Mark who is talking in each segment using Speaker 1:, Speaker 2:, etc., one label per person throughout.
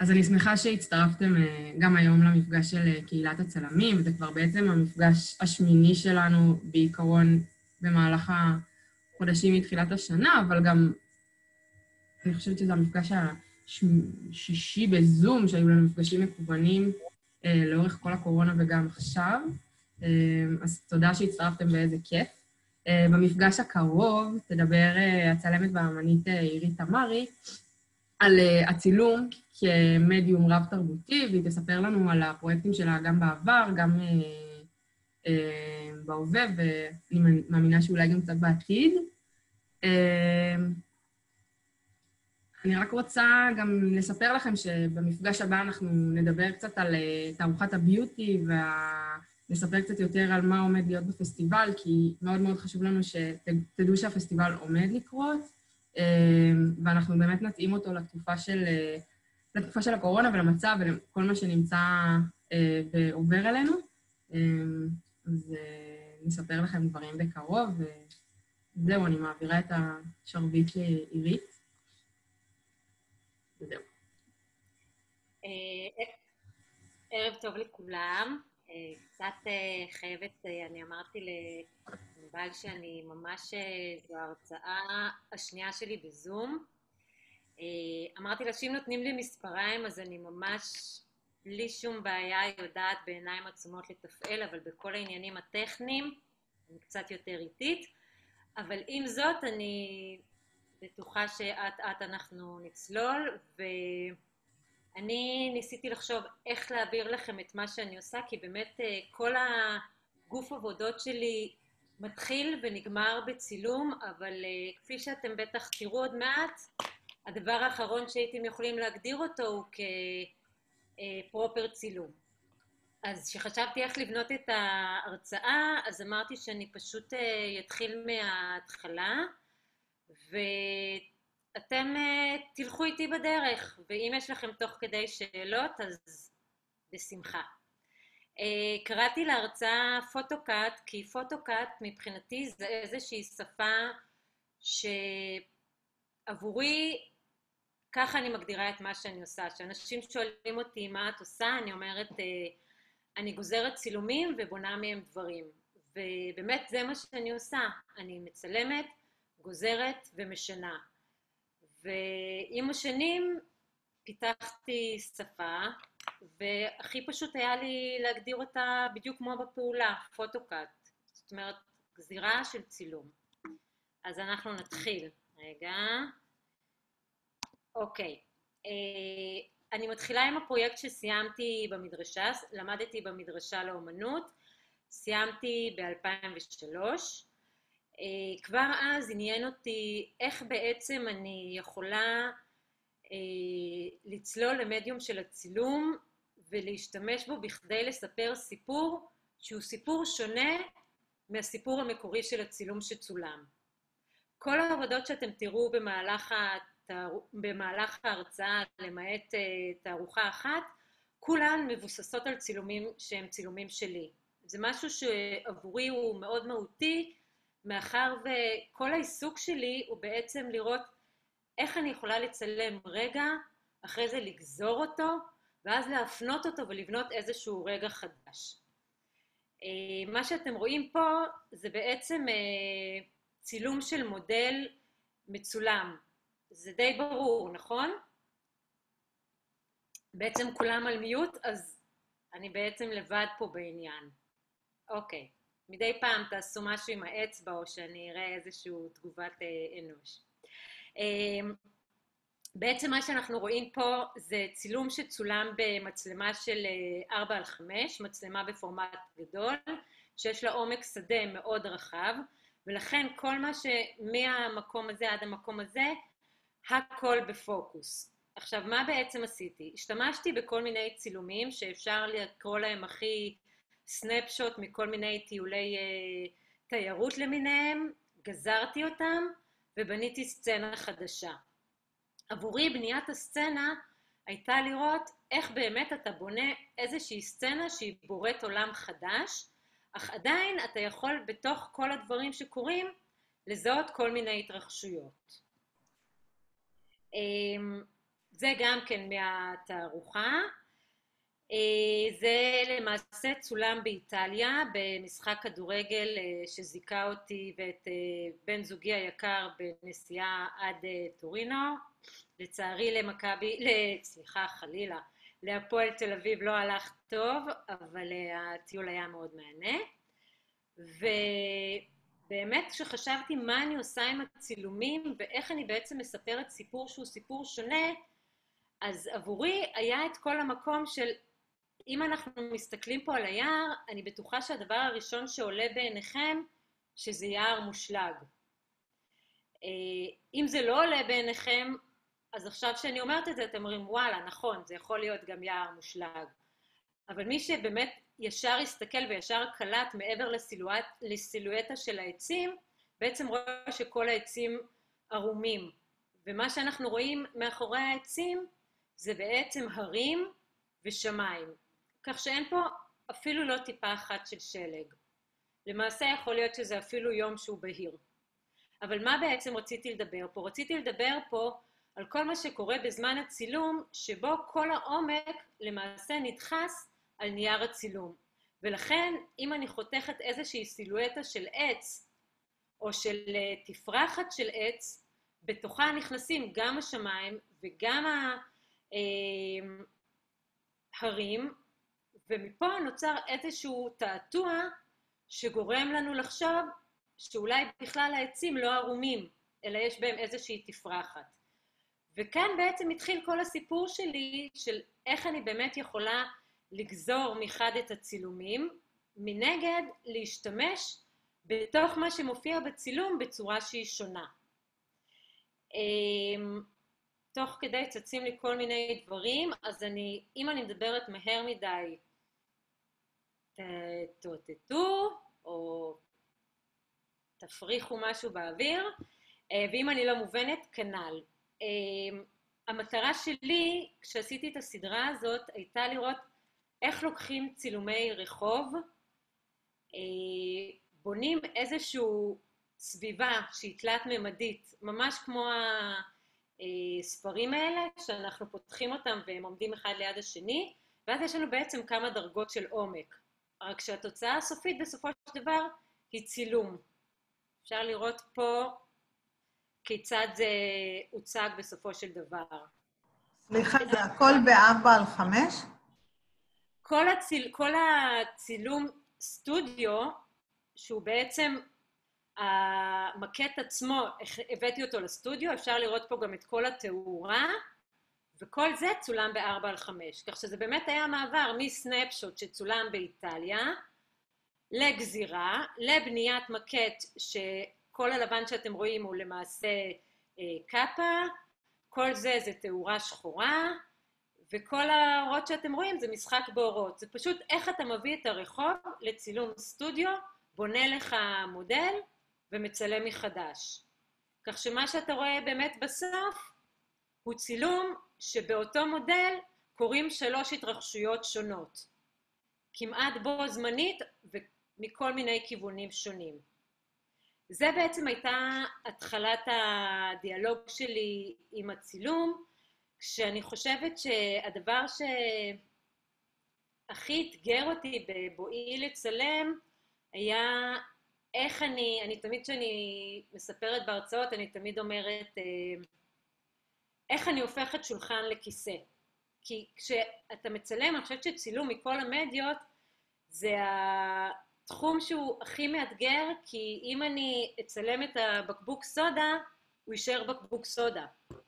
Speaker 1: אז אני שמחה שהצטרפתם גם היום למפגש של קהילת הצלמים, וזה כבר בעצם המפגש השמיני שלנו בעיקרון במהלך החודשים מתחילת השנה, אבל גם אני חושבת שזה המפגש השישי בזום, שהיו לנו מפגשים מקוונים לאורך כל הקורונה וגם עכשיו. אז תודה שהצטרפתם ואיזה כיף. במפגש הקרוב תדבר הצלמת והאמנית עירית תמרי על הצילום כמדיום רב-תרבותי, והיא תספר לנו על הפרויקטים שלה גם בעבר, גם בהווה, ואני מאמינה שאולי גם קצת בעתיד. אני רק רוצה גם לספר לכם שבמפגש הבא אנחנו נדבר קצת על תערוכת הביוטי, ונספר קצת יותר על מה עומד להיות בפסטיבל, כי מאוד מאוד חשוב לנו שתדעו שהפסטיבל עומד לקרות, ואנחנו באמת נתאים אותו לתקופה של, לתקופה של הקורונה ולמצב ולכל מה שנמצא ועובר עלינו. אז נספר לכם דברים בקרוב, וזהו, אני מעבירה את השרביט לעירית. וזהו.
Speaker 2: ערב טוב לכולם. קצת חייבת, אני אמרתי לענבל שאני ממש, זו ההרצאה השנייה שלי בזום. אמרתי לה שאם נותנים לי מספריים אז אני ממש בלי שום בעיה יודעת בעיניים עצומות לתפעל, אבל בכל העניינים הטכניים אני קצת יותר איטית. אבל עם זאת אני בטוחה שאט אט אנחנו נצלול, ואני ניסיתי לחשוב איך להעביר לכם את מה שאני עושה, כי באמת כל הגוף עבודות שלי מתחיל ונגמר בצילום, אבל כפי שאתם בטח תראו עוד מעט, הדבר האחרון שהייתם יכולים להגדיר אותו הוא כפרופר צילום. אז כשחשבתי איך לבנות את ההרצאה, אז אמרתי שאני פשוט אתחיל מההתחלה, ואתם תלכו איתי בדרך, ואם יש לכם תוך כדי שאלות, אז בשמחה. קראתי להרצאה פוטוקאט, כי פוטוקאט מבחינתי זה איזושהי שפה שעבורי, ככה אני מגדירה את מה שאני עושה. כשאנשים שואלים אותי מה את עושה, אני אומרת, אני גוזרת צילומים ובונה מהם דברים. ובאמת זה מה שאני עושה, אני מצלמת, גוזרת ומשנה. ועם השנים פיתחתי שפה, והכי פשוט היה לי להגדיר אותה בדיוק כמו בפעולה, פוטוקאט. זאת אומרת, גזירה של צילום. אז אנחנו נתחיל. רגע. אוקיי. אני מתחילה עם הפרויקט שסיימתי במדרשה, למדתי במדרשה לאומנות, סיימתי ב-2003. כבר אז עניין אותי איך בעצם אני יכולה לצלול למדיום של הצילום ולהשתמש בו בכדי לספר סיפור שהוא סיפור שונה מהסיפור המקורי של הצילום שצולם. כל העבודות שאתם תראו במהלך, התאר... במהלך ההרצאה, למעט תערוכה אחת, כולן מבוססות על צילומים שהם צילומים שלי. זה משהו שעבורי הוא מאוד מהותי, מאחר וכל העיסוק שלי הוא בעצם לראות איך אני יכולה לצלם רגע, אחרי זה לגזור אותו, ואז להפנות אותו ולבנות איזשהו רגע חדש. מה שאתם רואים פה זה בעצם צילום של מודל מצולם. זה די ברור, נכון? בעצם כולם על מיוט, אז אני בעצם לבד פה בעניין. אוקיי. מדי פעם תעשו משהו עם האצבע או שאני אראה איזושהי תגובת אנוש. בעצם מה שאנחנו רואים פה זה צילום שצולם במצלמה של 4 על 5, מצלמה בפורמט גדול, שיש לה עומק שדה מאוד רחב, ולכן כל מה שמהמקום הזה עד המקום הזה, הכל בפוקוס. עכשיו, מה בעצם עשיתי? השתמשתי בכל מיני צילומים שאפשר לקרוא להם הכי סנפשוט מכל מיני טיולי תיירות למיניהם, גזרתי אותם ובניתי סצנה חדשה. עבורי בניית הסצנה הייתה לראות איך באמת אתה בונה איזושהי סצנה שהיא בוראת עולם חדש, אך עדיין אתה יכול בתוך כל הדברים שקורים לזהות כל מיני התרחשויות. זה גם כן מהתערוכה. אה, זה למעשה צולם באיטליה במשחק כדורגל אה, שזיכה אותי ואת אה, בן זוגי היקר בנסיעה עד טורינו. לצערי למכבי, סליחה חלילה, להפועל תל אביב לא הלך טוב, אבל הטיול היה מאוד מהנה. ובאמת כשחשבתי מה אני עושה עם הצילומים ואיך אני בעצם מספרת סיפור שהוא סיפור שונה, אז עבורי היה את כל המקום של אם אנחנו מסתכלים פה על היער, אני בטוחה שהדבר הראשון שעולה בעיניכם, שזה יער מושלג. אה, אם זה לא עולה בעיניכם, אז עכשיו שאני אומרת את זה, אתם אומרים, וואלה, נכון, זה יכול להיות גם יער מושלג. אבל מי שבאמת ישר הסתכל וישר קלט מעבר לסילואט, לסילואטה של העצים, בעצם רואה שכל העצים ערומים. ומה שאנחנו רואים מאחורי העצים זה בעצם הרים ושמיים. כך שאין פה אפילו לא טיפה אחת של שלג. למעשה יכול להיות שזה אפילו יום שהוא בהיר. אבל מה בעצם רציתי לדבר פה? רציתי לדבר פה על כל מה שקורה בזמן הצילום, שבו כל העומק למעשה נדחס על נייר הצילום. ולכן, אם אני חותכת איזושהי סילואטה של עץ, או של אה, תפרחת של עץ, בתוכה נכנסים גם השמיים וגם ההרים, אה, ומפה נוצר איזשהו תעתוע שגורם לנו לחשוב שאולי בכלל העצים לא ערומים, אלא יש בהם איזושהי תפרחת. וכאן בעצם התחיל כל הסיפור שלי של איך אני באמת יכולה לגזור מחד את הצילומים, מנגד להשתמש בתוך מה שמופיע בצילום בצורה שהיא שונה. אמ, תוך כדי צצים לי כל מיני דברים, אז אני, אם אני מדברת מהר מדי, תאותתו או תפריחו משהו באוויר, אה, ואם אני לא מובנת, כנ"ל. אה, המטרה שלי, כשעשיתי את הסדרה הזאת, הייתה לראות איך לוקחים צילומי רחוב, אה, בונים איזושהי סביבה שהיא תלת-ממדית, ממש כמו הספרים האלה, שאנחנו פותחים אותם והם עומדים אחד ליד השני, ואז יש לנו בעצם כמה דרגות של עומק. רק שהתוצאה הסופית בסופו של דבר היא צילום. אפשר לראות פה כיצד זה הוצג בסופו של דבר.
Speaker 3: סליחה, זה הכל בארבע על חמש?
Speaker 2: כל, הציל, כל הצילום סטודיו, שהוא בעצם המקט עצמו, הבאתי אותו לסטודיו, אפשר לראות פה גם את כל התאורה, וכל זה צולם ב-4 על 5, כך שזה באמת היה מעבר מסנפשוט שצולם באיטליה, לגזירה, לבניית מקט שכל הלבן שאתם רואים הוא למעשה אה, קאפה, כל זה זה תאורה שחורה, וכל האורות שאתם רואים זה משחק באורות. זה פשוט איך אתה מביא את הרחוב לצילום סטודיו, בונה לך מודל ומצלם מחדש. כך שמה שאתה רואה באמת בסוף הוא צילום שבאותו מודל קורים שלוש התרחשויות שונות, כמעט בו זמנית ומכל מיני כיוונים שונים. זה בעצם הייתה התחלת הדיאלוג שלי עם הצילום, כשאני חושבת שהדבר שהכי אתגר אותי בבואי לצלם היה איך אני, אני תמיד כשאני מספרת בהרצאות, אני תמיד אומרת, אה, איך אני הופכת שולחן לכיסא. כי כשאתה מצלם, אני חושבת שצילום מכל המדיות זה התחום שהוא הכי מאתגר, כי אם אני אצלם את הבקבוק סודה, הוא יישאר בקבוק סודה.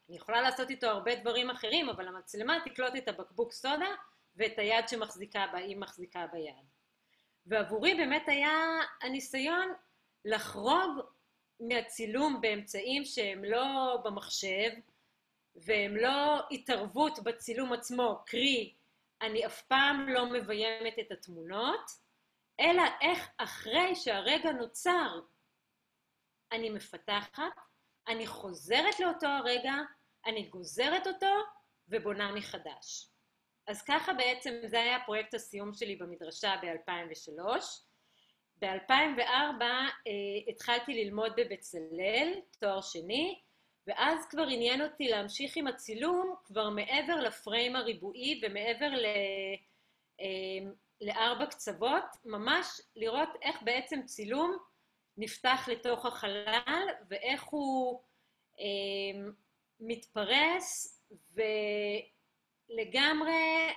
Speaker 2: אני יכולה לעשות איתו הרבה דברים אחרים, אבל המצלמה תקלוט את הבקבוק סודה ואת היד שמחזיקה בה, היא מחזיקה ביד. ועבורי באמת היה הניסיון לחרוג מהצילום באמצעים שהם לא במחשב, והם לא התערבות בצילום עצמו, קרי, אני אף פעם לא מביימת את התמונות, אלא איך אחרי שהרגע נוצר אני מפתחת, אני חוזרת לאותו הרגע, אני גוזרת אותו ובונה מחדש. אז ככה בעצם זה היה פרויקט הסיום שלי במדרשה ב-2003. ב-2004 אה, התחלתי ללמוד בבצלאל, תואר שני, ואז כבר עניין אותי להמשיך עם הצילום כבר מעבר לפריים הריבועי ומעבר ל... אמ, לארבע קצוות, ממש לראות איך בעצם צילום נפתח לתוך החלל ואיך הוא אה, מתפרס ולגמרי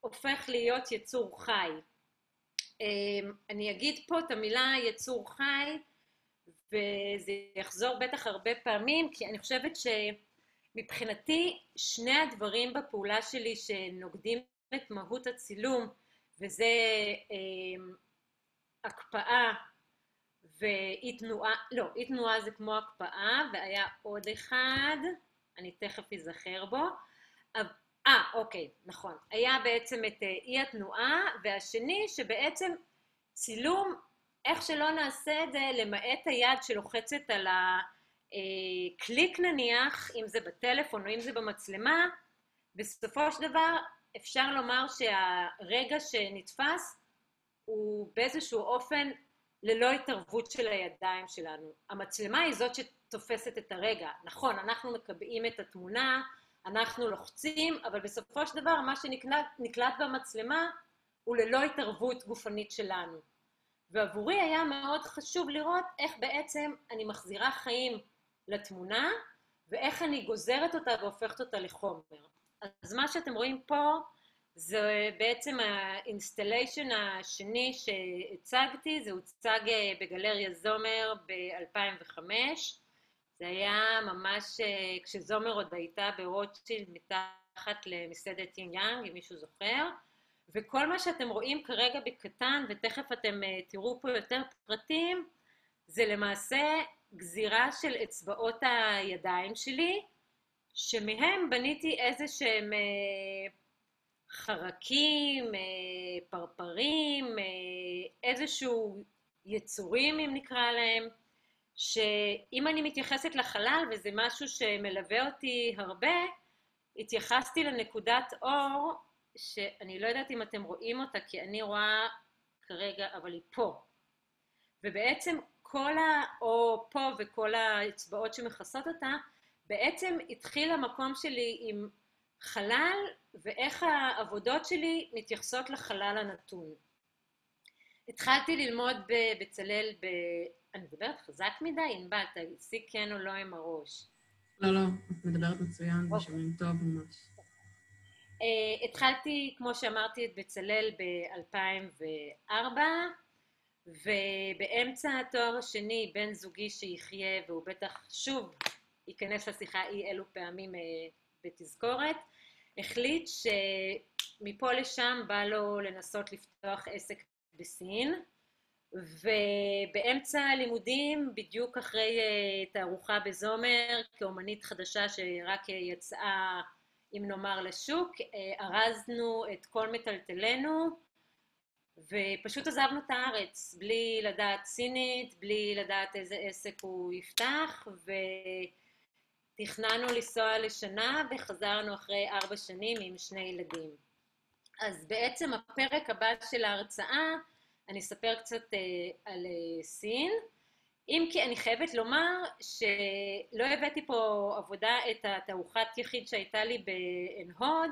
Speaker 2: הופך להיות יצור חי. אה, אני אגיד פה את המילה יצור חי וזה יחזור בטח הרבה פעמים כי אני חושבת שמבחינתי שני הדברים בפעולה שלי שנוגדים את מהות הצילום וזה אה, הקפאה ואי תנועה, לא, אי תנועה זה כמו הקפאה, והיה עוד אחד, אני תכף אזכר בו. אה, אוקיי, נכון. היה בעצם את אה, אי התנועה, והשני שבעצם צילום, איך שלא נעשה את זה, למעט היד שלוחצת על הקליק אה, נניח, אם זה בטלפון או אם זה במצלמה, בסופו של דבר אפשר לומר שהרגע שנתפס הוא באיזשהו אופן ללא התערבות של הידיים שלנו. המצלמה היא זאת שתופסת את הרגע. נכון, אנחנו מקבעים את התמונה, אנחנו לוחצים, אבל בסופו של דבר מה שנקלט במצלמה הוא ללא התערבות גופנית שלנו. ועבורי היה מאוד חשוב לראות איך בעצם אני מחזירה חיים לתמונה, ואיך אני גוזרת אותה והופכת אותה לחומר. אז מה שאתם רואים פה זה בעצם ה installation השני שהצגתי, זה הוצג אה, בגלריה זומר ב-2005. זה היה ממש אה, כשזומר עוד הייתה ברוטשילד מתחת למסעדת ין יאנג, אם מישהו זוכר. וכל מה שאתם רואים כרגע בקטן, ותכף אתם אה, תראו פה יותר פרטים, זה למעשה גזירה של אצבעות הידיים שלי, שמהם בניתי איזה שהם חרקים, אה, פרפרים, אה, איזשהו יצורים, אם נקרא להם, שאם אני מתייחסת לחלל, וזה משהו שמלווה אותי הרבה, התייחסתי לנקודת אור, שאני לא יודעת אם אתם רואים אותה, כי אני רואה כרגע, אבל היא פה. ובעצם כל ה... או פה וכל האצבעות שמכסות אותה, בעצם התחיל המקום שלי עם חלל ואיך העבודות שלי מתייחסות לחלל הנתון. התחלתי ללמוד בבצלאל, ב... אני מדברת חזק מדי? ענבל, תעשי כן או לא עם הראש.
Speaker 1: לא, לא, את מדברת מצוין אוקיי. ושומעים טוב ממש.
Speaker 2: Uh, התחלתי, כמו שאמרתי, את בצלאל ב-2004, ובאמצע התואר השני, בן זוגי שיחיה, והוא בטח שוב ייכנס לשיחה אי אלו פעמים uh, בתזכורת, החליט שמפה לשם בא לו לנסות לפתוח עסק בסין, ובאמצע הלימודים, בדיוק אחרי אה, תערוכה בזומר, כאומנית חדשה שרק יצאה, אם נאמר, לשוק, אה, ארזנו את כל מטלטלינו, ופשוט עזבנו את הארץ, בלי לדעת סינית, בלי לדעת איזה עסק הוא יפתח, ו... תכננו לנסוע לשנה וחזרנו אחרי ארבע שנים עם שני ילדים. אז בעצם הפרק הבא של ההרצאה, אני אספר קצת אה, על אה, סין. אם כי אני חייבת לומר שלא הבאתי פה עבודה את התערוכת יחיד שהייתה לי בעין הוד,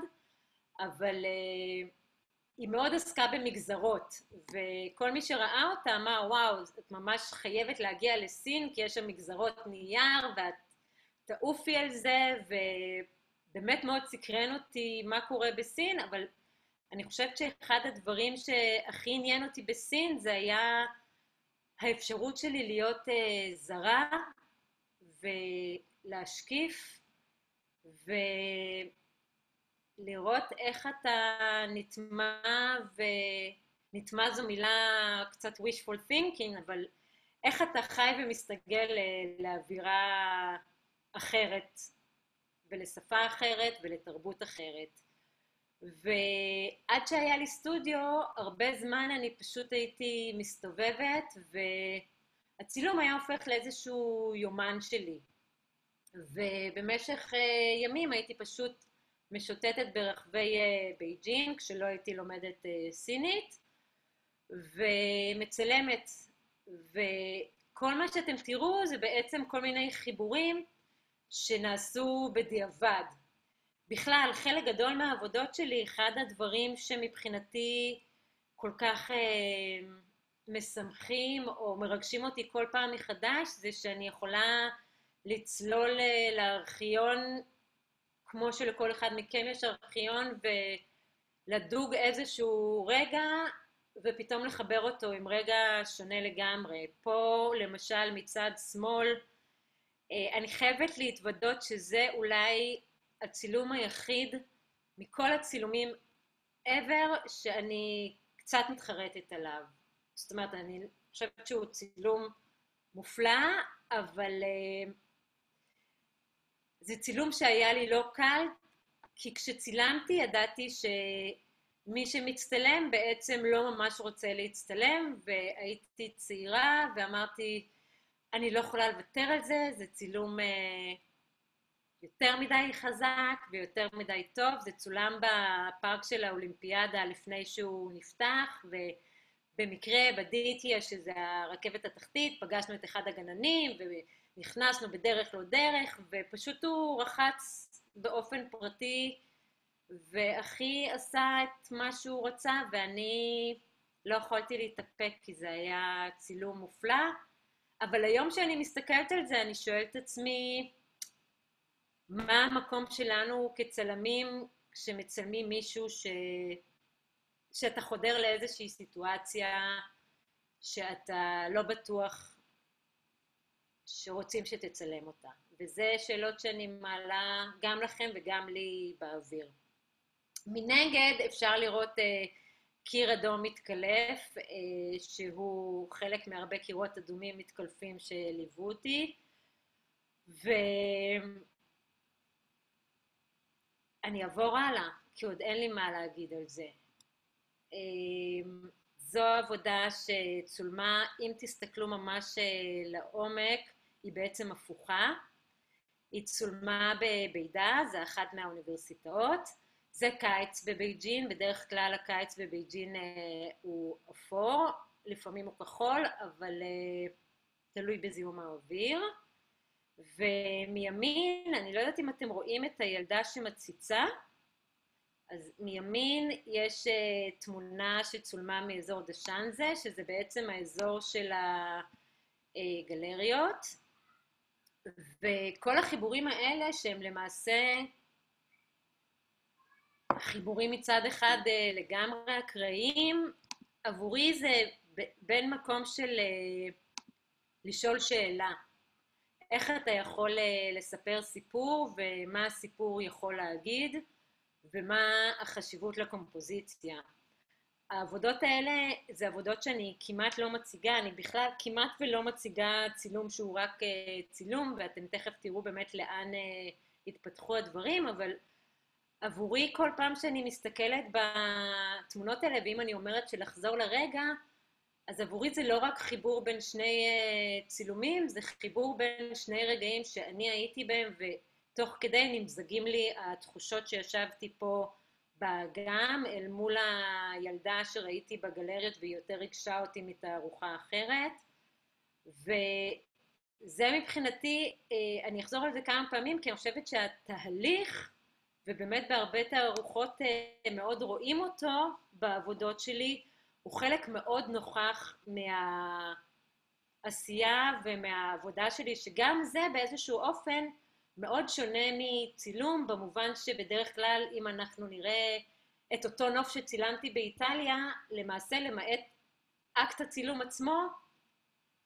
Speaker 2: אבל אה, היא מאוד עסקה במגזרות, וכל מי שראה אותה אמר, וואו, את ממש חייבת להגיע לסין, כי יש שם מגזרות נייר, ואת תעופי על זה, ובאמת מאוד סקרן אותי מה קורה בסין, אבל אני חושבת שאחד הדברים שהכי עניין אותי בסין זה היה האפשרות שלי להיות uh, זרה ולהשקיף ולראות איך אתה נטמע, ונטמע זו מילה קצת wishful thinking, אבל איך אתה חי ומסתגל לאווירה אחרת, ולשפה אחרת, ולתרבות אחרת. ועד שהיה לי סטודיו, הרבה זמן אני פשוט הייתי מסתובבת, והצילום היה הופך לאיזשהו יומן שלי. ובמשך uh, ימים הייתי פשוט משוטטת ברחבי uh, בייג'ין, כשלא הייתי לומדת uh, סינית, ומצלמת. וכל מה שאתם תראו זה בעצם כל מיני חיבורים שנעשו בדיעבד. בכלל, חלק גדול מהעבודות שלי, אחד הדברים שמבחינתי כל כך אה, משמחים או מרגשים אותי כל פעם מחדש, זה שאני יכולה לצלול אה, לארכיון, כמו שלכל אחד מכם יש ארכיון, ולדוג איזשהו רגע, ופתאום לחבר אותו עם רגע שונה לגמרי. פה, למשל, מצד שמאל, אני חייבת להתוודות שזה אולי הצילום היחיד מכל הצילומים ever שאני קצת מתחרטת עליו. זאת אומרת, אני חושבת שהוא צילום מופלא, אבל uh, זה צילום שהיה לי לא קל, כי כשצילמתי ידעתי שמי שמצטלם בעצם לא ממש רוצה להצטלם, והייתי צעירה ואמרתי, אני לא יכולה לוותר על זה, זה צילום uh, יותר מדי חזק ויותר מדי טוב, זה צולם בפארק של האולימפיאדה לפני שהוא נפתח, ובמקרה בדיטיה, שזה הרכבת התחתית, פגשנו את אחד הגננים, ונכנסנו בדרך לא דרך, ופשוט הוא רחץ באופן פרטי, ואחי עשה את מה שהוא רצה, ואני לא יכולתי להתאפק, כי זה היה צילום מופלא. אבל היום שאני מסתכלת על זה, אני שואלת את עצמי, מה המקום שלנו כצלמים כשמצלמים מישהו ש... שאתה חודר לאיזושהי סיטואציה שאתה לא בטוח שרוצים שתצלם אותה. וזה שאלות שאני מעלה גם לכם וגם לי באוויר. מנגד אפשר לראות uh, קיר אדום מתקלף, uh, שהוא חלק מהרבה קירות אדומים מתקלפים שליוו אותי, ו... אני אעבור הלאה, כי עוד אין לי מה להגיד על זה. אמ, זו עבודה שצולמה, אם תסתכלו ממש אה, לעומק, היא בעצם הפוכה. היא צולמה בבידה, זה אחת מהאוניברסיטאות. זה קיץ בבייג'ין, בדרך כלל הקיץ בבייג'ין אה, הוא אפור, לפעמים הוא כחול, אבל אה, תלוי בזיהום האוויר. ומימין, אני לא יודעת אם אתם רואים את הילדה שמציצה, אז מימין יש uh, תמונה שצולמה מאזור דשאנזה, שזה בעצם האזור של הגלריות, וכל החיבורים האלה שהם למעשה חיבורים מצד אחד uh, לגמרי אקראיים, עבורי זה בין מקום של uh, לשאול שאלה. איך אתה יכול אה, לספר סיפור ומה הסיפור יכול להגיד ומה החשיבות לקומפוזיציה. העבודות האלה זה עבודות שאני כמעט לא מציגה, אני בכלל כמעט ולא מציגה צילום שהוא רק אה, צילום, ואתם תכף תראו באמת לאן אה, התפתחו הדברים, אבל עבורי כל פעם שאני מסתכלת בתמונות האלה, ואם אני אומרת שלחזור לרגע, אז עבורי זה לא רק חיבור בין שני uh, צילומים, זה חיבור בין שני רגעים שאני הייתי בהם, ותוך כדי נמזגים לי התחושות שישבתי פה באגם, אל מול הילדה שראיתי בגלריות והיא יותר ריגשה אותי מתערוכה אחרת. וזה מבחינתי, uh, אני אחזור על זה כמה פעמים, כי אני חושבת שהתהליך, ובאמת בהרבה תערוכות uh, מאוד רואים אותו בעבודות שלי, הוא חלק מאוד נוכח מהעשייה ומהעבודה שלי, שגם זה באיזשהו אופן מאוד שונה מצילום, במובן שבדרך כלל אם אנחנו נראה את אותו נוף שצילמתי באיטליה, למעשה למעט אקט הצילום עצמו,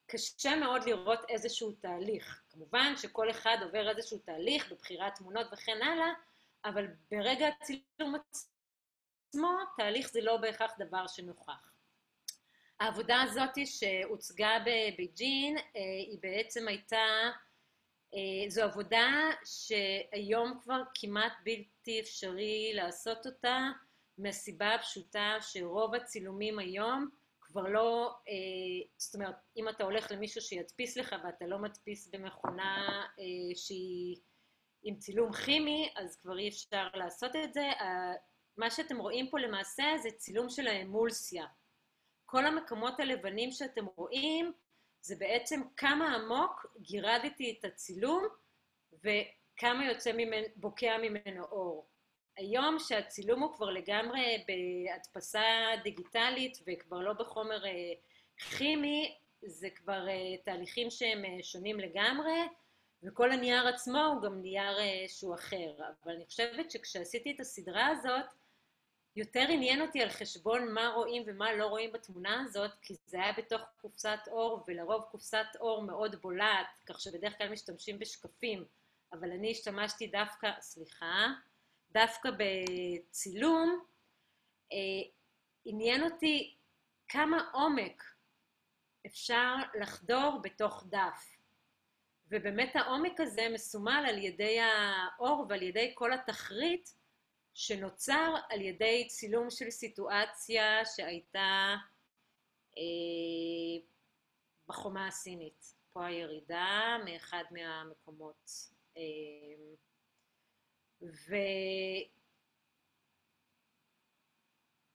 Speaker 2: קשה מאוד לראות איזשהו תהליך. כמובן שכל אחד עובר איזשהו תהליך בבחירת תמונות וכן הלאה, אבל ברגע הצילום עצמו, תהליך זה לא בהכרח דבר שנוכח. העבודה הזאת שהוצגה בבייג'ין, אה, היא בעצם הייתה, אה, זו עבודה שהיום כבר כמעט בלתי אפשרי לעשות אותה, מהסיבה הפשוטה שרוב הצילומים היום כבר לא, אה, זאת אומרת, אם אתה הולך למישהו שידפיס לך ואתה לא מדפיס במכונה שהיא עם צילום כימי, אז כבר אי אפשר לעשות את זה. מה שאתם רואים פה למעשה זה צילום של האמולסיה. כל המקומות הלבנים שאתם רואים, זה בעצם כמה עמוק גירדתי את הצילום, וכמה יוצא ממנו, בוקע ממנו אור. היום שהצילום הוא כבר לגמרי בהדפסה דיגיטלית וכבר לא בחומר כימי, זה כבר תהליכים שהם שונים לגמרי, וכל הנייר עצמו הוא גם נייר שהוא אחר. אבל אני חושבת שכשעשיתי את הסדרה הזאת, יותר עניין אותי על חשבון מה רואים ומה לא רואים בתמונה הזאת, כי זה היה בתוך קופסת אור, ולרוב קופסת אור מאוד בולעת, כך שבדרך כלל משתמשים בשקפים, אבל אני השתמשתי דווקא, סליחה, דווקא בצילום, אה, עניין אותי כמה עומק אפשר לחדור בתוך דף. ובאמת העומק הזה מסומל על ידי האור ועל ידי כל התכרית שנוצר על ידי צילום של סיטואציה שהייתה אה, בחומה הסינית. פה הירידה מאחד מהמקומות. אה,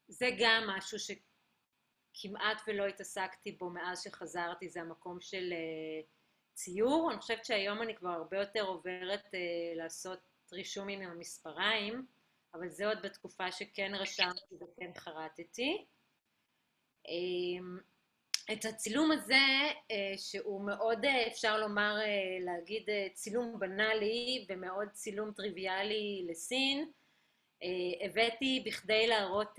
Speaker 2: וזה גם משהו שכמעט ולא התעסקתי בו מאז שחזרתי, זה המקום של אה, ציור. אני חושבת שהיום אני כבר הרבה יותר עוברת אה, לעשות רישומים עם המספריים. אבל זה עוד בתקופה שכן רשמתי וכן חרטתי. אמ, את הצילום הזה, אה, שהוא מאוד, אה, אפשר לומר, אה, להגיד צילום בנאלי ומאוד צילום טריוויאלי לסין, הבאתי בכדי להראות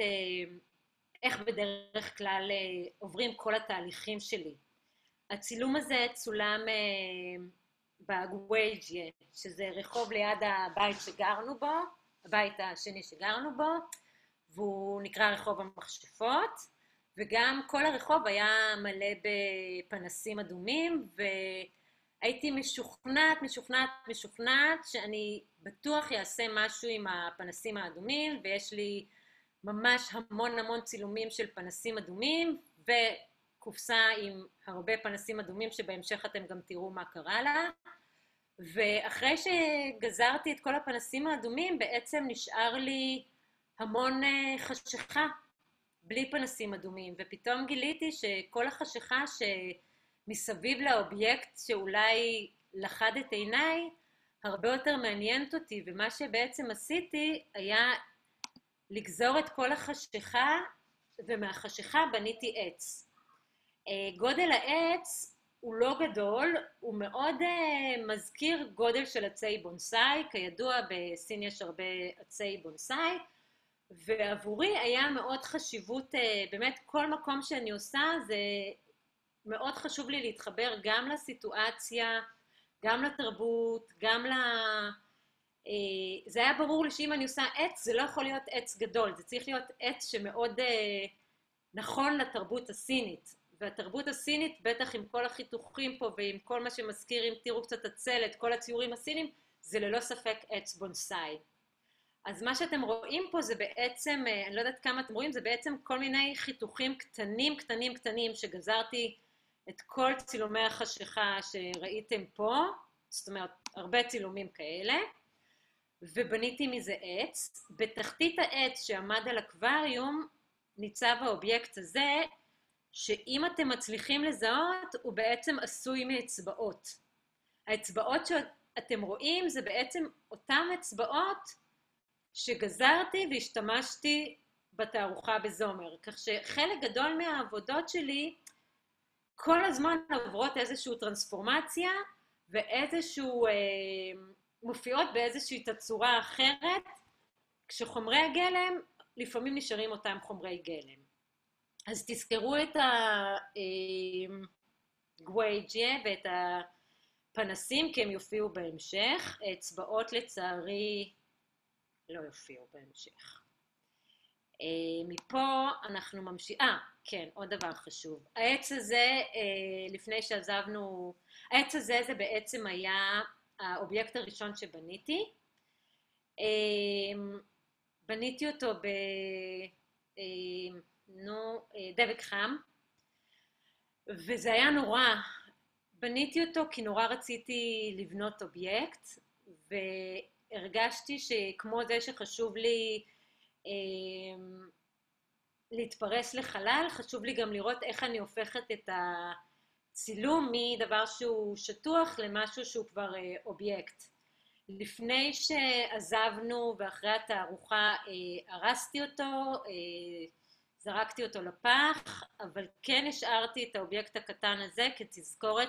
Speaker 2: איך בדרך כלל עוברים כל התהליכים שלי. הצילום הזה צולם בגווייג'יה, שזה רחוב ליד הבית שגרנו בו, הבית השני שגרנו בו, והוא נקרא רחוב המכשפות, וגם כל הרחוב היה מלא בפנסים אדומים, והייתי משוכנעת, משוכנעת, משוכנעת, שאני בטוח אעשה משהו עם הפנסים האדומים, ויש לי ממש המון המון צילומים של פנסים אדומים, וקופסה עם הרבה פנסים אדומים, שבהמשך אתם גם תראו מה קרה לה. ואחרי שגזרתי את כל הפנסים האדומים, בעצם נשאר לי המון אה, חשיכה, בלי פנסים אדומים, ופתאום גיליתי שכל החשיכה שמסביב לאובייקט שאולי לחד את עיניי, הרבה יותר מעניינת אותי, ומה שבעצם עשיתי היה לגזור את כל החשיכה, ומהחשיכה בניתי עץ. אה, גודל העץ הוא לא גדול, הוא מאוד uh, מזכיר גודל של עצי בונסאי, כידוע בסין יש הרבה עצי בונסאי, ועבורי היה מאוד חשיבות, uh, באמת כל מקום שאני עושה זה מאוד חשוב לי להתחבר גם לסיטואציה, גם לתרבות, גם ל... זה היה ברור לי שאם אני עושה עץ, זה לא יכול להיות עץ גדול, זה צריך להיות עץ שמאוד נכון לתרבות הסינית. והתרבות הסינית, בטח עם כל החיתוכים פה ועם כל מה שמזכיר, אם תראו קצת הצלת, כל הציורים הסינים, זה ללא ספק עץ בונסאי. אז מה שאתם רואים פה זה בעצם, אה, אני לא יודעת כמה אתם רואים, זה בעצם כל מיני חיתוכים קטנים קטנים קטנים שגזרתי את כל צילומי החשיכה שראיתם פה, זאת אומרת, הרבה צילומים כאלה, ובניתי מזה עץ. בתחתית העץ שעמד על אקווריום ניצב האובייקט הזה, שאם אתם מצליחים לזהות, הוא בעצם עשוי מאצבעות. האצבעות שאתם רואים זה בעצם אותן אצבעות שגזרתי והשתמשתי בתערוכה בזומר. כך שחלק גדול מהעבודות שלי כל הזמן עוברות איזושהי טרנספורמציה ואיזשהו, אה, מופיעות באיזושהי תצורה אחרת, כשחומרי הגלם לפעמים נשארים אותם חומרי גלם. אז תזכרו את הגווייג'יה אמ, ואת הפנסים, כי הם יופיעו בהמשך. אצבעות לצערי לא יופיעו בהמשך. אמ, מפה אנחנו ממשיכים, אה, כן, עוד דבר חשוב. העץ הזה, אה, לפני שעזבנו, העץ הזה זה בעצם היה האובייקט הראשון שבניתי. בניתי אותו ב... נו, אה, דבק חם, וזה היה נורא. בניתי אותו כי נורא רציתי לבנות אובייקט, והרגשתי שכמו זה שחשוב לי אה, להתפרס לחלל, חשוב לי גם לראות איך אני הופכת את הצילום מדבר שהוא שטוח למשהו שהוא כבר אה, אובייקט. לפני שעזבנו ואחרי התערוכה אה, הרסתי אותו, אה, זרקתי אותו לפח, אבל כן השארתי את האובייקט הקטן הזה כתזכורת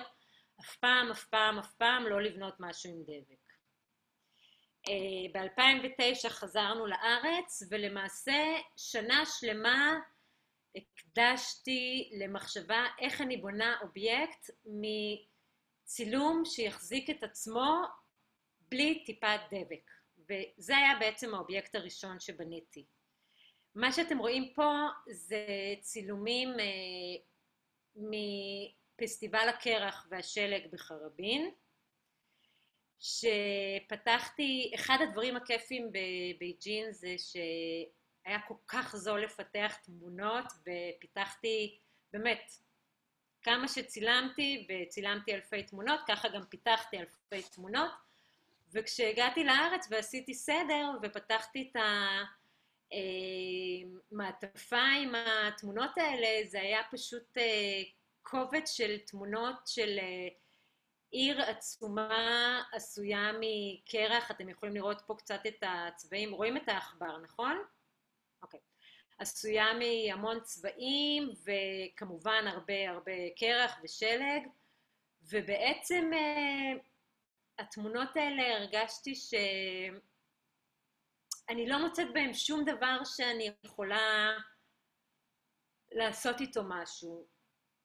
Speaker 2: אף פעם, אף פעם, אף פעם לא לבנות משהו עם דבק. ב-2009 חזרנו לארץ ולמעשה שנה שלמה הקדשתי למחשבה איך אני בונה אובייקט מצילום שיחזיק את עצמו בלי טיפת דבק. וזה היה בעצם האובייקט הראשון שבניתי. מה שאתם רואים פה זה צילומים אה, מפסטיבל הקרח והשלג בחרבין, שפיתחתי, אחד הדברים הכיפים בבייג'ין זה שהיה כל כך זול לפתח תמונות ופיתחתי, באמת, כמה שצילמתי וצילמתי אלפי תמונות, ככה גם פיתחתי אלפי תמונות וכשהגעתי לארץ ועשיתי סדר ופתחתי את אה, עם התמונות האלה, זה היה פשוט אה, קובץ של תמונות של אה, עיר עצומה עשויה מקרח, אתם יכולים לראות פה קצת את הצבעים, רואים את העכבר, נכון? אוקיי. עשויה מהמון צבעים וכמובן הרבה הרבה קרח ושלג, ובעצם התמונות האלה הרגשתי שאני לא מוצאת בהן שום דבר שאני יכולה לעשות איתו משהו.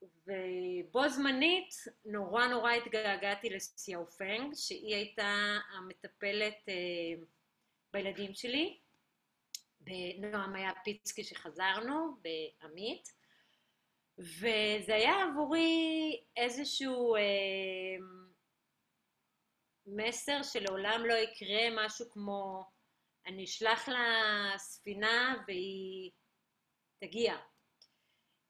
Speaker 2: ובו זמנית נורא נורא התגעגעתי לסיאו פנג, שהיא הייתה המטפלת אה, בילדים שלי. בנועם היה פיצקי שחזרנו, בעמית. וזה היה עבורי איזשהו אה, מסר שלעולם לא יקרה משהו כמו אני אשלח לספינה והיא תגיע.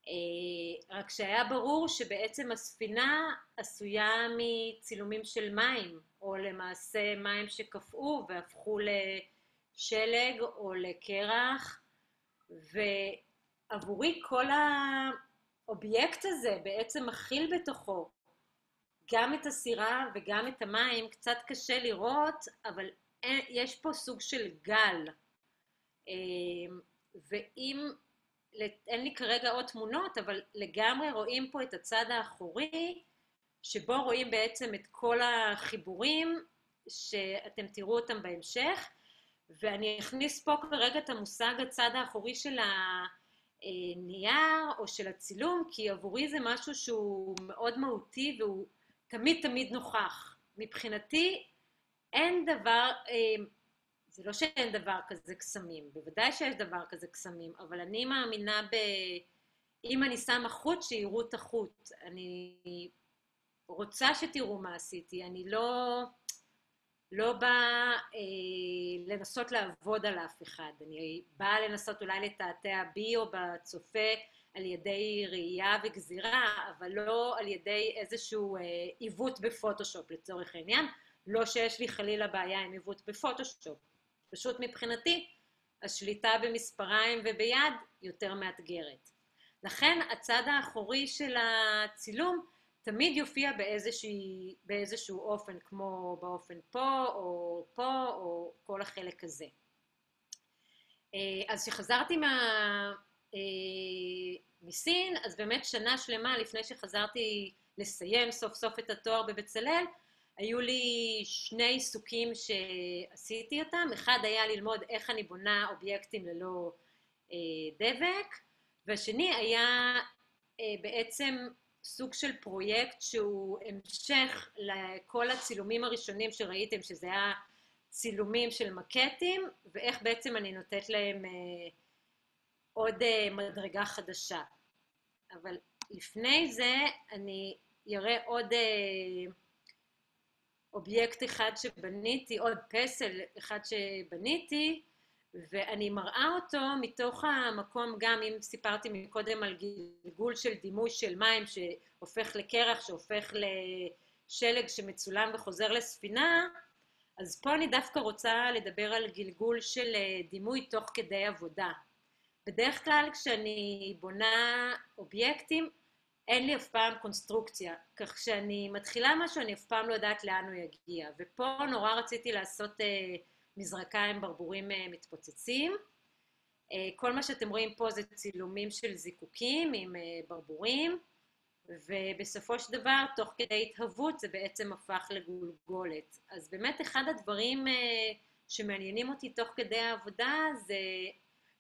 Speaker 2: אה, רק שהיה ברור שבעצם הספינה עשויה מצילומים של מים, או למעשה מים שקפאו והפכו לשלג או לקרח, ועבורי כל האובייקט הזה בעצם מכיל בתוכו גם את הסירה וגם את המים, קצת קשה לראות, אבל יש פה סוג של גל. אמ, ואם, אין לי כרגע עוד תמונות, אבל לגמרי רואים פה את הצד האחורי, שבו רואים בעצם את כל החיבורים שאתם תראו אותם בהמשך, ואני אכניס פה כרגע את המושג הצד האחורי של הנייר או של הצילום, כי עבורי זה משהו שהוא מאוד מהותי והוא תמיד תמיד נוכח. מבחינתי אין דבר, אה, זה לא שאין דבר כזה קסמים, בוודאי שיש דבר כזה קסמים, אבל אני מאמינה ב... אם אני שמה חוט, שיראו את החוט. אני רוצה שתראו מה עשיתי, אני לא, לא באה אה, לנסות לעבוד על אף אחד, אני באה לנסות אולי לתעתע בי או בצופה על ידי ראייה וגזירה, אבל לא על ידי איזשהו אה, עיוות בפוטושופ לצורך העניין. לא שיש לי חלילה בעיה עם עיוות בפוטושופ. פשוט מבחינתי, השליטה במספריים וביד יותר מאתגרת. לכן הצד האחורי של הצילום תמיד יופיע באיזשהו, באיזשהו אופן, כמו באופן פה, או פה, או כל החלק הזה. אה, אז כשחזרתי מה... אה, מסין, אז באמת שנה שלמה לפני שחזרתי לסיים סוף סוף את התואר בבצלאל, היו לי שני עיסוקים שעשיתי אותם, אחד היה ללמוד איך אני בונה אובייקטים ללא אה, דבק, והשני היה אה, בעצם סוג של פרויקט שהוא המשך לכל הצילומים הראשונים שראיתם, שזה היה צילומים של מקטים, ואיך בעצם אני נותנת להם אה, עוד מדרגה חדשה. אבל לפני זה אני אראה עוד אובייקט אחד שבניתי, עוד פסל אחד שבניתי, ואני מראה אותו מתוך המקום, גם אם סיפרתי מקודם על גלגול של דימוי של מים שהופך לקרח, שהופך לשלג שמצולם וחוזר לספינה, אז פה אני דווקא רוצה לדבר על גלגול של אה, דימוי תוך כדי עבודה. בדרך כלל כשאני בונה אובייקטים, אין לי אף פעם קונסטרוקציה, כך כשאני מתחילה משהו אני אף פעם לא יודעת לאן הוא יגיע. ופה נורא רציתי לעשות אה, מזרקה עם ברבורים אה, מתפוצצים. אה, כל מה שאתם רואים פה זה צילומים של זיקוקים עם אה, ברבורים, ובסופו של דבר, תוך כדי התהוות, זה בעצם הפך לגולגולת. אז באמת אחד הדברים אה, שמעניינים אותי תוך כדי העבודה זה